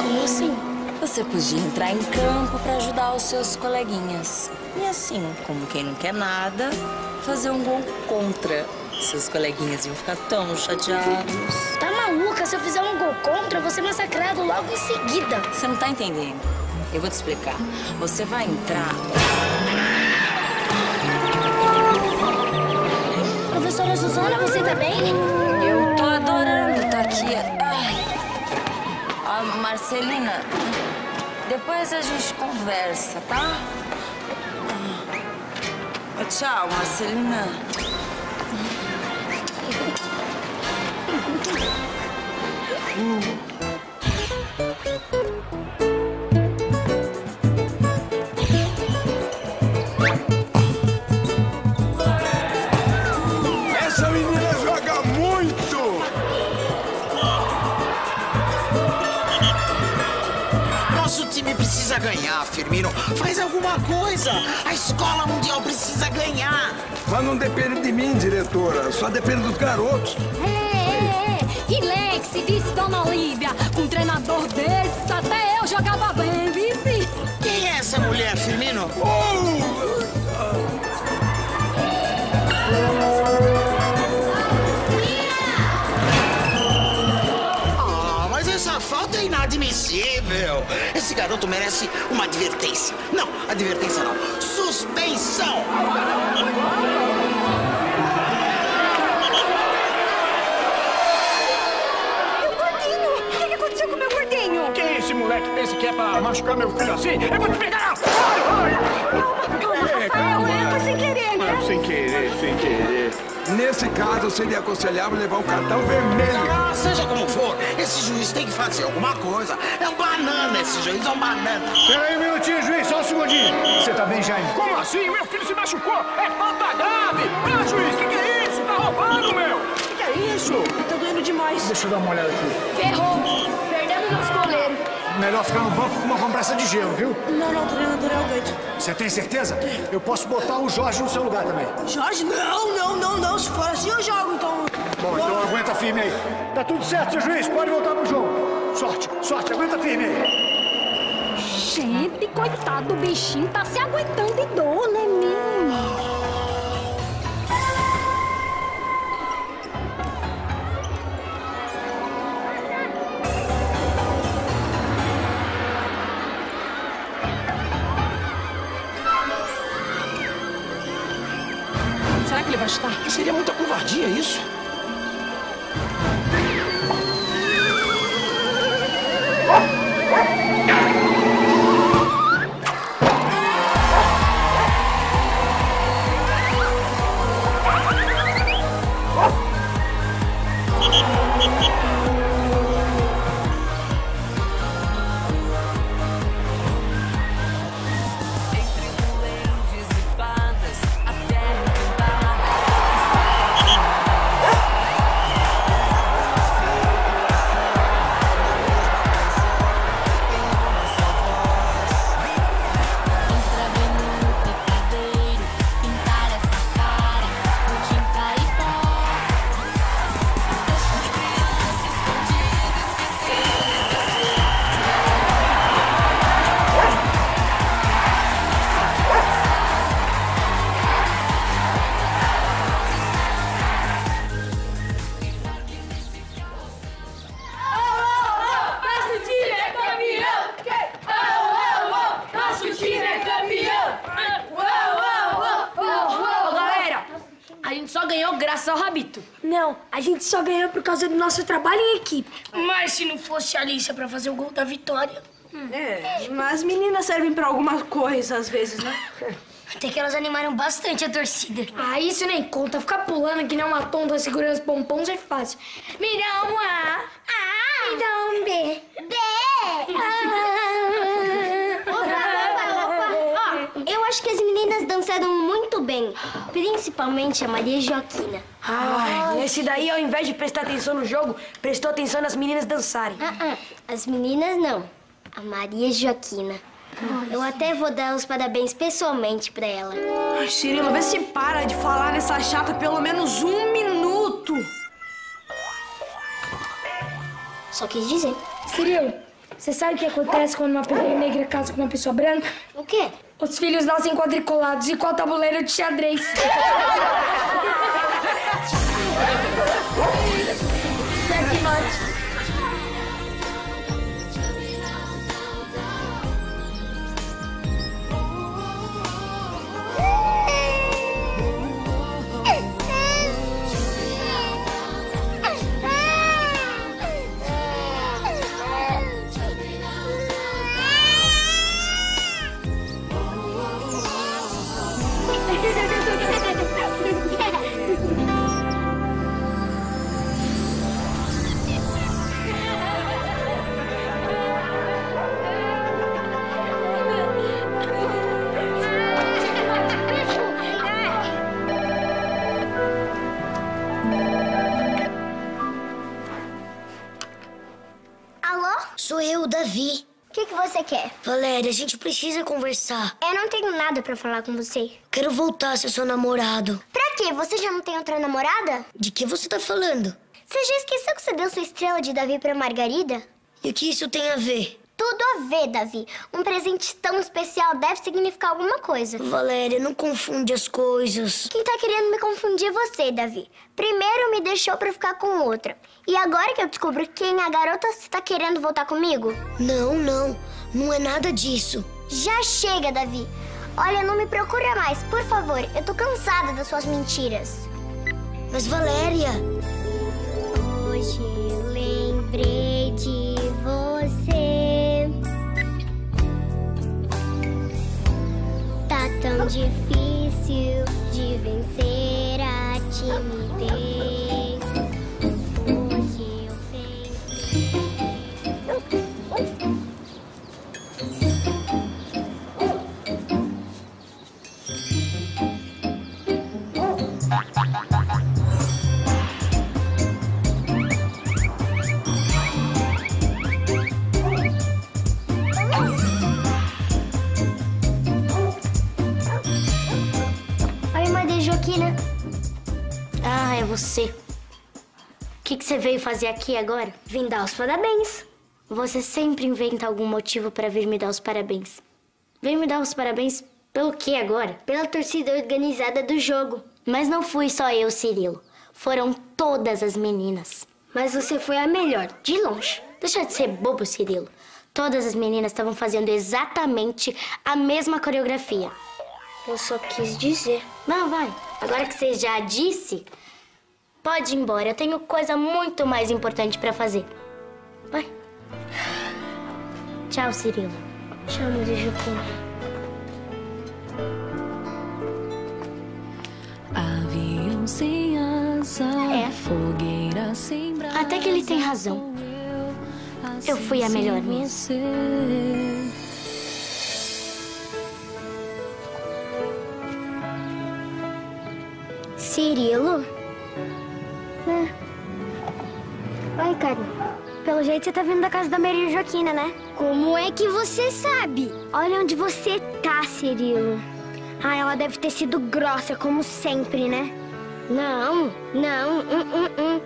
[SPEAKER 5] Como assim?
[SPEAKER 17] Você podia entrar em campo pra ajudar os seus coleguinhas. E assim, como quem não quer nada, fazer um gol contra. Seus coleguinhas iam ficar tão chateados.
[SPEAKER 5] Tá maluca? Se eu fizer um gol contra, eu vou ser massacrado logo em seguida.
[SPEAKER 17] Você não tá entendendo. Eu vou te explicar. Você vai entrar.
[SPEAKER 5] Professora Suzana, você tá bem?
[SPEAKER 17] Eu tô adorando estar aqui. Ai. Ó, Marcelina, depois a gente conversa, tá? Ah. Tchau, Marcelina.
[SPEAKER 7] Ganhar, Firmino. Faz alguma coisa. A escola mundial precisa ganhar.
[SPEAKER 2] Mas não depende de mim, diretora. Só depende dos garotos.
[SPEAKER 1] É, é, é. Relax, disse Dona Olivia. Com um treinador desse, até eu jogava bem, vice.
[SPEAKER 7] Quem é essa mulher, Firmino? Ah, Esse garoto merece uma advertência. Não, advertência não. Suspensão!
[SPEAKER 15] Meu gordinho! O que, que aconteceu com o meu gordinho?
[SPEAKER 14] Quem esse moleque pensa que é pra machucar meu filho assim? Eu vou te pegar!
[SPEAKER 15] Calma, Rafael, é, foi sem querer, né?
[SPEAKER 2] Sem querer, sem querer. Nesse caso, seria aconselhável levar um cartão vermelho.
[SPEAKER 7] Ah, seja como for, esse juiz tem que fazer alguma coisa. É um banana, esse juiz é um banana.
[SPEAKER 14] Peraí um minutinho, juiz, só um segundinho. Você tá bem, Jaime?
[SPEAKER 15] Como assim? Meu filho se machucou! É falta grave! Ah, juiz, o que, que é isso? Tá roubando, meu! O que, que é isso?
[SPEAKER 6] Tá doendo demais.
[SPEAKER 14] Deixa eu dar uma olhada aqui.
[SPEAKER 5] Ferrou!
[SPEAKER 14] Melhor ficar no banco com uma compressa de gelo, viu?
[SPEAKER 6] Não, não, treinador é o doido.
[SPEAKER 14] Você tem certeza? Eu posso botar o Jorge no seu lugar também.
[SPEAKER 6] Jorge, não, não, não, não. Se for assim, eu jogo, então.
[SPEAKER 14] Bom, então aguenta firme aí. Tá tudo certo, seu juiz. Pode voltar pro jogo. Sorte, sorte. Aguenta firme aí.
[SPEAKER 1] Gente, coitado do bichinho, tá se aguentando de dor, né, menino?
[SPEAKER 7] Covardia isso.
[SPEAKER 6] Só, Rabito?
[SPEAKER 18] Não, a gente só ganhou por causa do nosso trabalho em equipe. Mas se não fosse a Alicia pra fazer o gol da vitória...
[SPEAKER 6] É, mas meninas servem pra alguma coisa às vezes, né?
[SPEAKER 18] Até que elas animaram bastante a torcida. Ah, isso nem conta. Ficar pulando que nem uma tonta segurando os pompons é fácil. Me dá um A. A. Me dá um B. B.
[SPEAKER 8] Ó, eu acho que as meninas dançaram muito bem. Principalmente a Maria Joaquina.
[SPEAKER 6] Ai, esse daí, ao invés de prestar atenção no jogo, prestou atenção nas meninas dançarem.
[SPEAKER 8] Ah, ah, As meninas não. A Maria Joaquina. Eu até vou dar os parabéns pessoalmente pra ela.
[SPEAKER 6] Ai, Cirilo, vê se para de falar nessa chata pelo menos um minuto.
[SPEAKER 8] Só quis dizer.
[SPEAKER 18] Cirilo, você sabe o que acontece quando uma pessoa negra casa com uma pessoa branca?
[SPEAKER 8] O quê?
[SPEAKER 18] Os filhos nascem quadricolados igual tabuleiro de xadrez. Checkmate.
[SPEAKER 5] Sou eu, Davi.
[SPEAKER 8] O que, que você quer?
[SPEAKER 5] Valéria, a gente precisa conversar.
[SPEAKER 8] Eu não tenho nada pra falar com você.
[SPEAKER 5] Quero voltar a ser seu namorado.
[SPEAKER 8] Pra quê? Você já não tem outra namorada?
[SPEAKER 5] De que você tá falando?
[SPEAKER 8] Você já esqueceu que você deu sua estrela de Davi pra Margarida?
[SPEAKER 5] E o que isso tem a ver?
[SPEAKER 8] Tudo a ver, Davi. Um presente tão especial deve significar alguma coisa.
[SPEAKER 5] Valéria, não confunde as coisas.
[SPEAKER 8] Quem tá querendo me confundir é você, Davi. Primeiro me deixou pra ficar com outra. E agora que eu descubro quem é a garota, você tá querendo voltar comigo?
[SPEAKER 5] Não, não. Não é nada disso.
[SPEAKER 8] Já chega, Davi. Olha, não me procura mais, por favor. Eu tô cansada das suas mentiras.
[SPEAKER 5] Mas, Valéria...
[SPEAKER 8] Hoje lembrei de você. Tá tão difícil de vencer a timidez.
[SPEAKER 18] Você. O que, que você veio fazer aqui agora?
[SPEAKER 8] Vim dar os parabéns.
[SPEAKER 18] Você sempre inventa algum motivo para vir me dar os parabéns. Vem me dar os parabéns pelo que agora?
[SPEAKER 8] Pela torcida organizada do jogo.
[SPEAKER 18] Mas não fui só eu, Cirilo. Foram todas as meninas.
[SPEAKER 8] Mas você foi a melhor, de longe.
[SPEAKER 18] Deixa de ser bobo, Cirilo. Todas as meninas estavam fazendo exatamente a mesma coreografia.
[SPEAKER 8] Eu só quis dizer.
[SPEAKER 18] Não, vai. Agora que você já disse, pode ir embora. Eu tenho coisa muito mais importante pra fazer. Vai. Tchau, Cirilo.
[SPEAKER 8] Tchau, Maria Joaquina.
[SPEAKER 10] Avião sem asa,
[SPEAKER 18] É.
[SPEAKER 10] fogueira sem brasa.
[SPEAKER 18] Até que ele tem razão. Eu fui a melhor mesmo.
[SPEAKER 8] Cirilo? Pelo jeito você tá vindo da casa da Maria Joaquina, né? Como é que você sabe? Olha onde você tá, Cirilo. Ah, ela deve ter sido grossa, como sempre, né? Não, não, hum, hum, hum.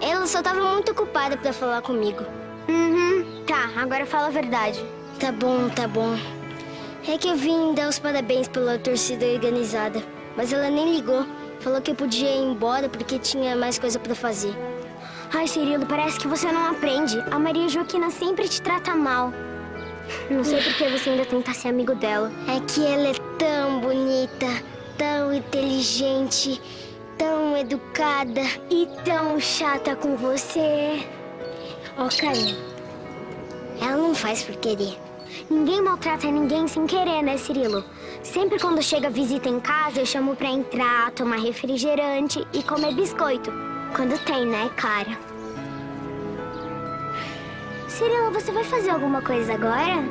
[SPEAKER 8] Ela só tava muito ocupada pra falar comigo. Uhum, tá, agora fala a verdade. Tá bom, tá bom. É que eu vim dar os parabéns pela torcida organizada. Mas ela nem ligou. Falou que eu podia ir embora porque tinha mais coisa pra fazer. Ai, Cirilo, parece que você não aprende. A Maria Joaquina sempre te trata mal. Não sei por que você ainda tenta ser amigo dela. É que ela é tão bonita, tão inteligente, tão educada e tão chata com você. Ó, Carmen, ela não faz por querer. Ninguém maltrata ninguém sem querer, né, Cirilo? Sempre quando chega visita em casa, eu chamo pra entrar, tomar refrigerante e comer biscoito. Quando tem, né, cara? Cirilo, você vai fazer alguma coisa agora?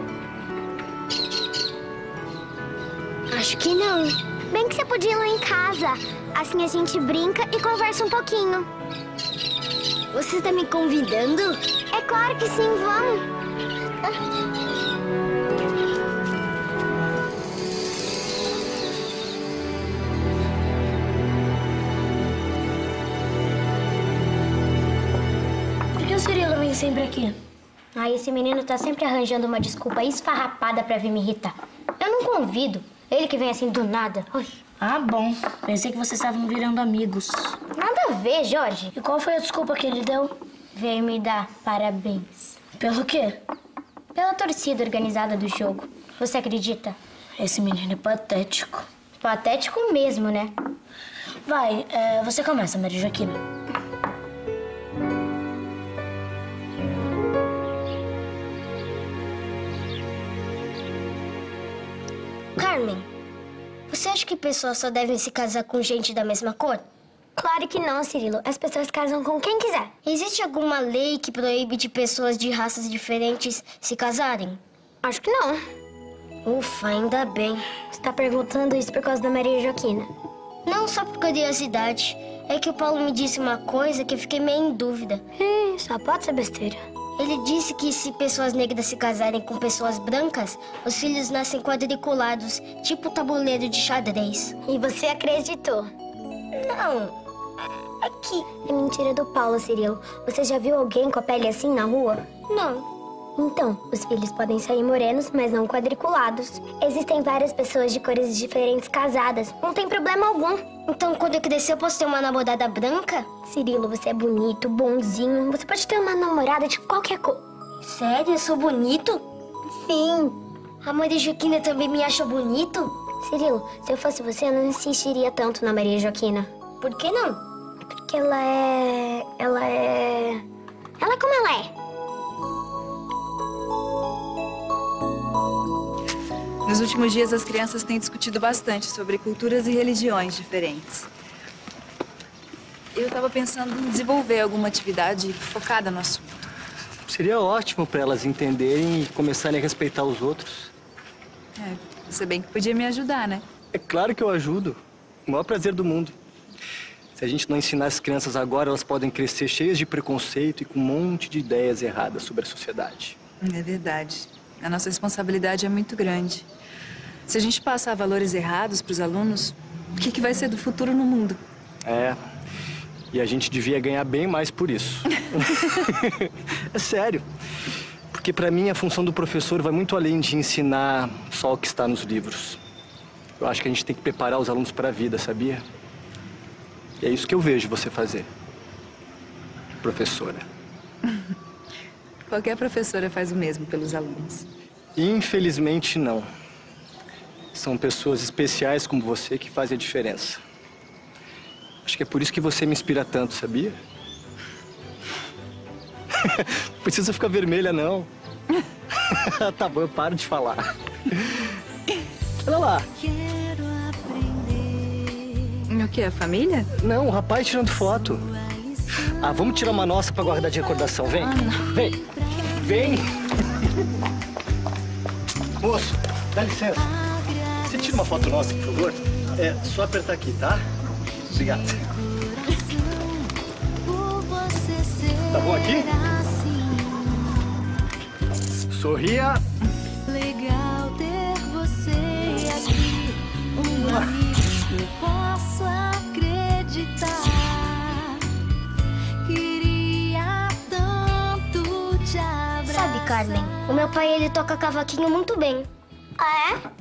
[SPEAKER 8] Acho que não. Bem que você podia ir lá em casa. Assim a gente brinca e conversa um pouquinho. Você está me convidando? É claro que sim, vamos.
[SPEAKER 18] Por Cirilo vem sempre aqui?
[SPEAKER 8] Ah, esse menino tá sempre arranjando uma desculpa esfarrapada pra vir me irritar. Eu não convido. Ele que vem assim do nada. Ui.
[SPEAKER 18] Ah, bom. Pensei que vocês estavam virando amigos.
[SPEAKER 8] Nada a ver, Jorge.
[SPEAKER 18] E qual foi a desculpa que ele deu?
[SPEAKER 8] Veio me dar parabéns.
[SPEAKER 18] Pelo quê?
[SPEAKER 8] Pela torcida organizada do jogo. Você acredita?
[SPEAKER 18] Esse menino é patético.
[SPEAKER 8] Patético mesmo, né?
[SPEAKER 18] Vai, é, você começa, Maria Joaquina.
[SPEAKER 8] Carmen, você acha que pessoas só devem se casar com gente da mesma cor? Claro que não, Cirilo. As pessoas casam com quem quiser. Existe alguma lei que proíbe de pessoas de raças diferentes se casarem? Acho que não. Ufa, ainda bem. Você tá perguntando isso por causa da Maria Joaquina? Não só por curiosidade. É que o Paulo me disse uma coisa que eu fiquei meio em dúvida. Ih, só pode ser besteira. Ele disse que se pessoas negras se casarem com pessoas brancas, os filhos nascem quadriculados, tipo tabuleiro de xadrez. E você acreditou? Não. É que... É mentira do Paulo, Cirilo. Você já viu alguém com a pele assim na rua? Não. Então, os filhos podem sair morenos, mas não quadriculados. Existem várias pessoas de cores diferentes casadas. Não tem problema algum. Então, quando eu crescer, eu posso ter uma namorada branca? Cirilo, você é bonito, bonzinho. Você pode ter uma namorada de qualquer cor. Sério? Eu sou bonito? Sim. A Maria Joaquina também me acha bonito? Cirilo, se eu fosse você, eu não insistiria tanto na Maria Joaquina. Por que não? Porque ela é... Ela é... Ela é como ela é.
[SPEAKER 3] Nos últimos dias, as crianças têm discutido bastante sobre culturas e religiões diferentes. Eu estava pensando em desenvolver alguma atividade focada no assunto.
[SPEAKER 9] Seria ótimo para elas entenderem e começarem a respeitar os outros.
[SPEAKER 3] É, você bem que podia me ajudar, né?
[SPEAKER 9] É claro que eu ajudo. O maior prazer do mundo. Se a gente não ensinar as crianças agora, elas podem crescer cheias de preconceito e com um monte de ideias erradas sobre a sociedade.
[SPEAKER 3] É verdade. A nossa responsabilidade é muito grande. Se a gente passar valores errados para os alunos, o que, que vai ser do futuro no mundo?
[SPEAKER 9] É. E a gente devia ganhar bem mais por isso. é sério. Porque para mim a função do professor vai muito além de ensinar só o que está nos livros. Eu acho que a gente tem que preparar os alunos para a vida, sabia? E é isso que eu vejo você fazer. Professora.
[SPEAKER 3] Qualquer professora faz o mesmo pelos alunos.
[SPEAKER 9] Infelizmente, não. São pessoas especiais como você que fazem a diferença. Acho que é por isso que você me inspira tanto, sabia? Não precisa ficar vermelha, não. tá bom, eu paro de falar. Olha lá.
[SPEAKER 3] O que? A família?
[SPEAKER 9] Não, o rapaz tirando foto. Ah, vamos tirar uma nossa pra guardar de recordação. Vem. Vem. Vem. Moço, dá licença. Tira uma foto nossa, por favor? É só apertar aqui, tá? Obrigado. Tá bom aqui? Sorria.
[SPEAKER 10] Legal ter você aqui, um amigo que eu posso acreditar. Queria tanto te abraçar.
[SPEAKER 8] Sabe, Carmen, o meu pai, ele toca cavaquinho muito bem. Ah, é?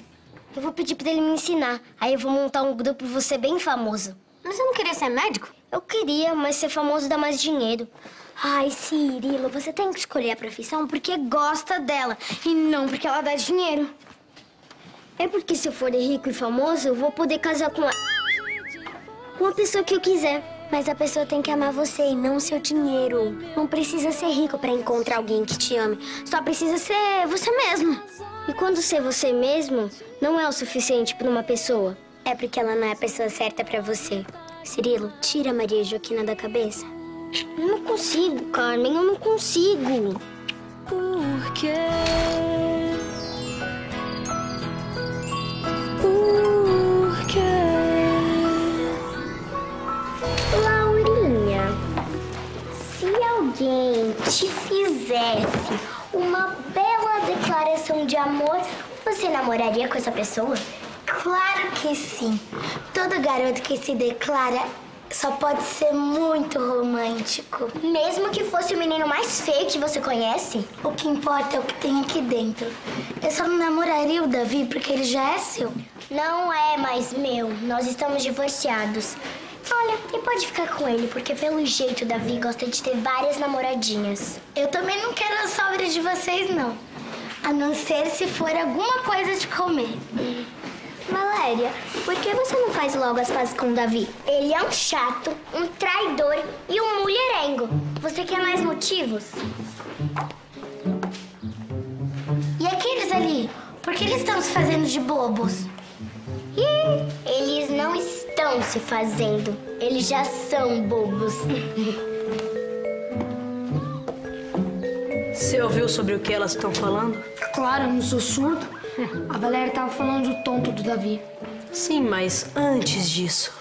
[SPEAKER 8] Eu vou pedir pra ele me ensinar. Aí eu vou montar um grupo e ser bem famoso. Mas você não queria ser médico? Eu queria, mas ser famoso dá mais dinheiro. Ai, Cirilo, você tem que escolher a profissão porque gosta dela e não porque ela dá dinheiro. É porque se eu for rico e famoso, eu vou poder casar com a... Uma pessoa que eu quiser. Mas a pessoa tem que amar você e não seu dinheiro. Não precisa ser rico pra encontrar alguém que te ame. Só precisa ser você mesmo. E quando ser você mesmo não é o suficiente pra uma pessoa, é porque ela não é a pessoa certa pra você. Cirilo, tira a Maria Joaquina da cabeça. Eu não consigo, Carmen, eu não consigo.
[SPEAKER 10] Por quê? Por quê?
[SPEAKER 8] Laurinha, se alguém te fizesse uma bela declaração de amor, você namoraria com essa pessoa? Claro que sim. Todo garoto que se declara só pode ser muito romântico. Mesmo que fosse o menino mais feio que você conhece, o que importa é o que tem aqui dentro. Eu só não namoraria o Davi porque ele já é seu. Não é mais meu. Nós estamos divorciados. Olha, e pode ficar com ele, porque pelo jeito Davi gosta de ter várias namoradinhas. Eu também não quero a sobra de vocês, não. A não ser se for alguma coisa de comer. Valéria, por que você não faz logo as pazes com o Davi? Ele é um chato, um traidor e um mulherengo. Você quer mais motivos? E aqueles ali? Por que eles estão se fazendo de bobos? Eles não estão se fazendo. Eles já são bobos.
[SPEAKER 6] Você ouviu sobre o que elas estão falando?
[SPEAKER 18] Claro, eu não sou surdo. A Valéria tava falando do tonto do Davi.
[SPEAKER 6] Sim, mas antes disso,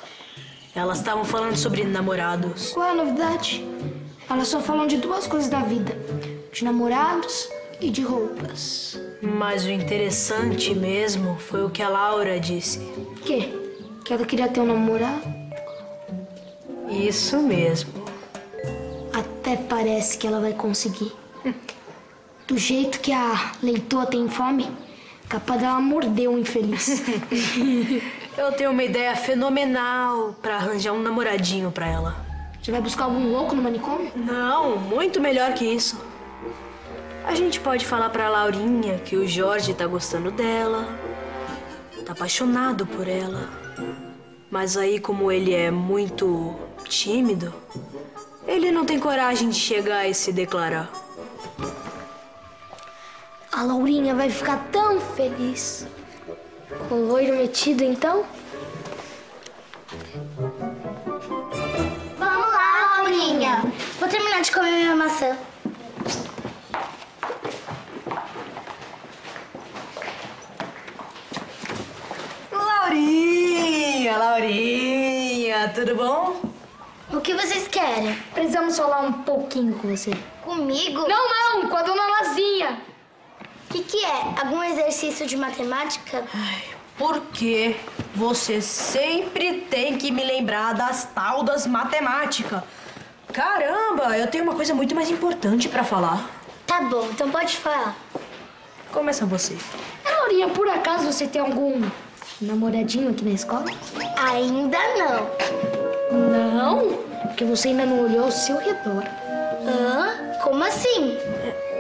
[SPEAKER 6] elas estavam falando sobre namorados.
[SPEAKER 18] Qual é a novidade? Elas só falam de duas coisas da vida: de namorados e de roupas.
[SPEAKER 6] Mas o interessante mesmo foi o que a Laura disse.
[SPEAKER 18] Quê? Que ela queria ter um namorado?
[SPEAKER 6] Isso mesmo.
[SPEAKER 18] Até parece que ela vai conseguir. Do jeito que a leitoa tem fome, capaz dela morder um infeliz.
[SPEAKER 6] Eu tenho uma ideia fenomenal pra arranjar um namoradinho pra ela.
[SPEAKER 18] Você vai buscar algum louco no manicômio?
[SPEAKER 6] Não, muito melhor que isso. A gente pode falar pra Laurinha que o Jorge tá gostando dela, tá apaixonado por ela. Mas aí, como ele é muito tímido, ele não tem coragem de chegar e se declarar.
[SPEAKER 18] A Laurinha vai ficar tão feliz. Com o loiro metido, então?
[SPEAKER 8] Vamos lá, Laurinha. Vou terminar de comer minha maçã.
[SPEAKER 6] Laurinha, Laurinha, tudo bom?
[SPEAKER 8] O que vocês querem?
[SPEAKER 18] Precisamos falar um pouquinho com você.
[SPEAKER 8] Comigo?
[SPEAKER 18] Não, não, com a dona Lazinha.
[SPEAKER 8] O que, que é? Algum exercício de matemática?
[SPEAKER 6] Porque você sempre tem que me lembrar das tal das matemáticas. Caramba, eu tenho uma coisa muito mais importante pra falar.
[SPEAKER 8] Tá bom, então pode falar.
[SPEAKER 6] Começa você.
[SPEAKER 18] Laurinha, por acaso você tem algum namoradinho aqui na escola?
[SPEAKER 8] Ainda não.
[SPEAKER 18] Não? Porque você ainda não olhou ao seu redor.
[SPEAKER 8] Hã? Como assim?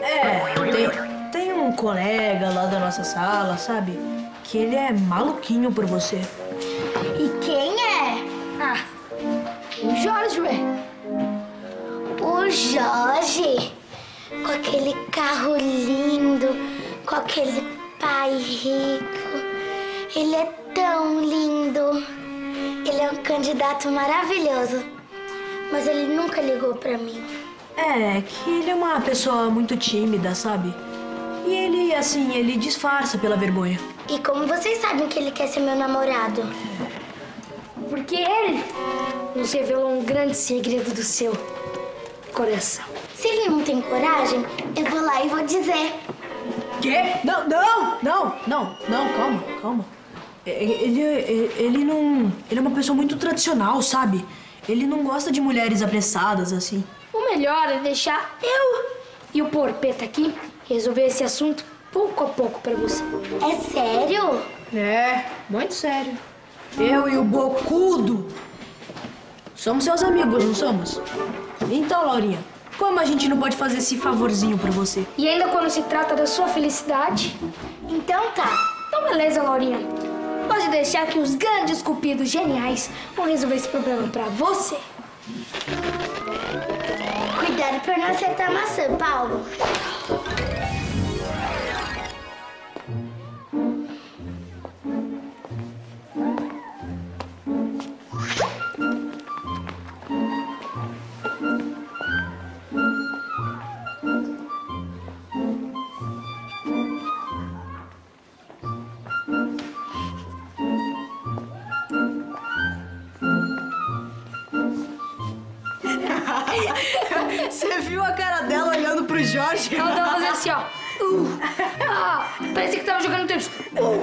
[SPEAKER 6] É, tem, tem um colega lá da nossa sala, sabe? Que ele é maluquinho por você.
[SPEAKER 8] E quem é?
[SPEAKER 18] Ah, o Jorge, ué.
[SPEAKER 8] O Jorge? Com aquele carro lindo, com aquele pai rico. Ele é tão lindo. Ele é um candidato maravilhoso. Mas ele nunca ligou pra mim.
[SPEAKER 6] É, que ele é uma pessoa muito tímida, sabe? E ele, assim, ele disfarça pela vergonha.
[SPEAKER 8] E como vocês sabem que ele quer ser meu namorado?
[SPEAKER 18] Porque ele nos revelou um grande segredo do seu coração.
[SPEAKER 8] Se ele não tem coragem, eu vou lá e vou dizer.
[SPEAKER 6] Quê? Não, não, não, não, não, calma, calma. É, Ele, ele, ele não. Ele é uma pessoa muito tradicional, sabe? Ele não gosta de mulheres apressadas assim.
[SPEAKER 18] O melhor é deixar eu e o Porpeta aqui resolver esse assunto pouco a pouco pra você.
[SPEAKER 8] É sério?
[SPEAKER 6] É, muito sério. Eu e o Bocudo somos seus amigos, não somos? Então, Laurinha, como a gente não pode fazer esse favorzinho pra você?
[SPEAKER 18] E ainda quando se trata da sua felicidade?
[SPEAKER 8] Então tá.
[SPEAKER 18] Então beleza, Laurinha. Pode deixar que os grandes cupidos geniais vão resolver esse problema pra você.
[SPEAKER 8] Cuidado pra não acertar a maçã, Paulo.
[SPEAKER 6] A cara dela olhando pro Jorge?
[SPEAKER 18] Ela tava fazendo assim, ó. Uh, ah, parecia que tava jogando tênis. Uh,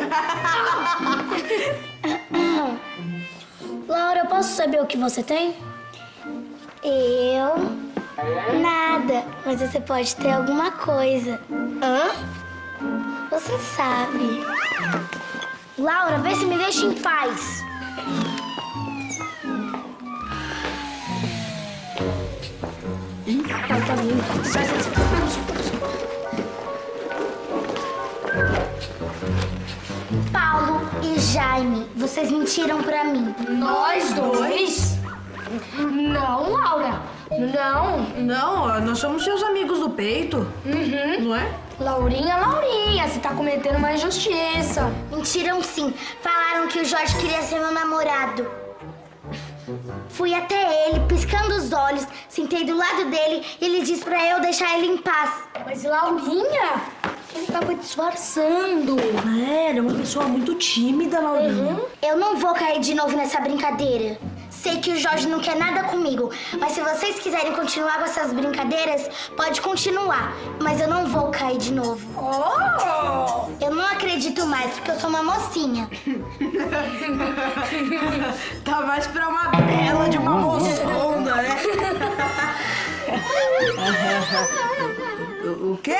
[SPEAKER 8] Laura, eu posso saber o que você tem? Eu? Nada. Mas você pode ter alguma coisa. Hã? Você sabe. Laura, vê se me deixa em paz.
[SPEAKER 18] Sai, sai, sai.
[SPEAKER 8] Paulo e Jaime, vocês mentiram pra mim.
[SPEAKER 18] Nós dois? Não, Laura. Não.
[SPEAKER 6] Não, nós somos seus amigos do peito.
[SPEAKER 18] Uhum.
[SPEAKER 6] Não é?
[SPEAKER 18] Laurinha, Laurinha, você tá cometendo uma injustiça.
[SPEAKER 8] Mentiram sim. Falaram que o Jorge queria ser meu namorado. Fui até ele, piscando os olhos, sentei do lado dele e ele disse pra eu deixar ele em paz.
[SPEAKER 18] Mas Laurinha, ele tava disfarçando.
[SPEAKER 6] É, ele é uma pessoa muito tímida, Laurinha.
[SPEAKER 8] Eu não vou cair de novo nessa brincadeira. Sei que o Jorge não quer nada comigo, mas se vocês quiserem continuar com essas brincadeiras, pode continuar. Mas eu não vou cair de novo.
[SPEAKER 18] Oh!
[SPEAKER 8] Eu não acredito mais, porque eu sou uma mocinha.
[SPEAKER 6] tá mais pra uma bela de uma moçona, né? o, o quê?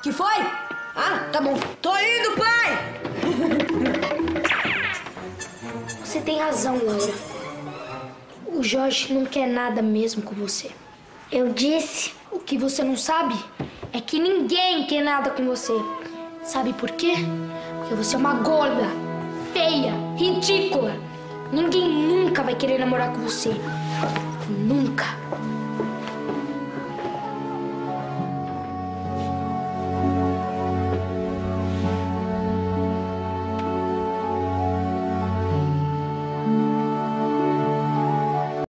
[SPEAKER 6] Que foi? Ah, tá bom. Tô indo, pai!
[SPEAKER 18] Você tem razão, Laura. O Jorge não quer nada mesmo com você.
[SPEAKER 8] Eu disse.
[SPEAKER 18] O que você não sabe é que ninguém quer nada com você. Sabe por quê? Porque você é uma gorda, feia, ridícula. Ninguém nunca vai querer namorar com você. Nunca.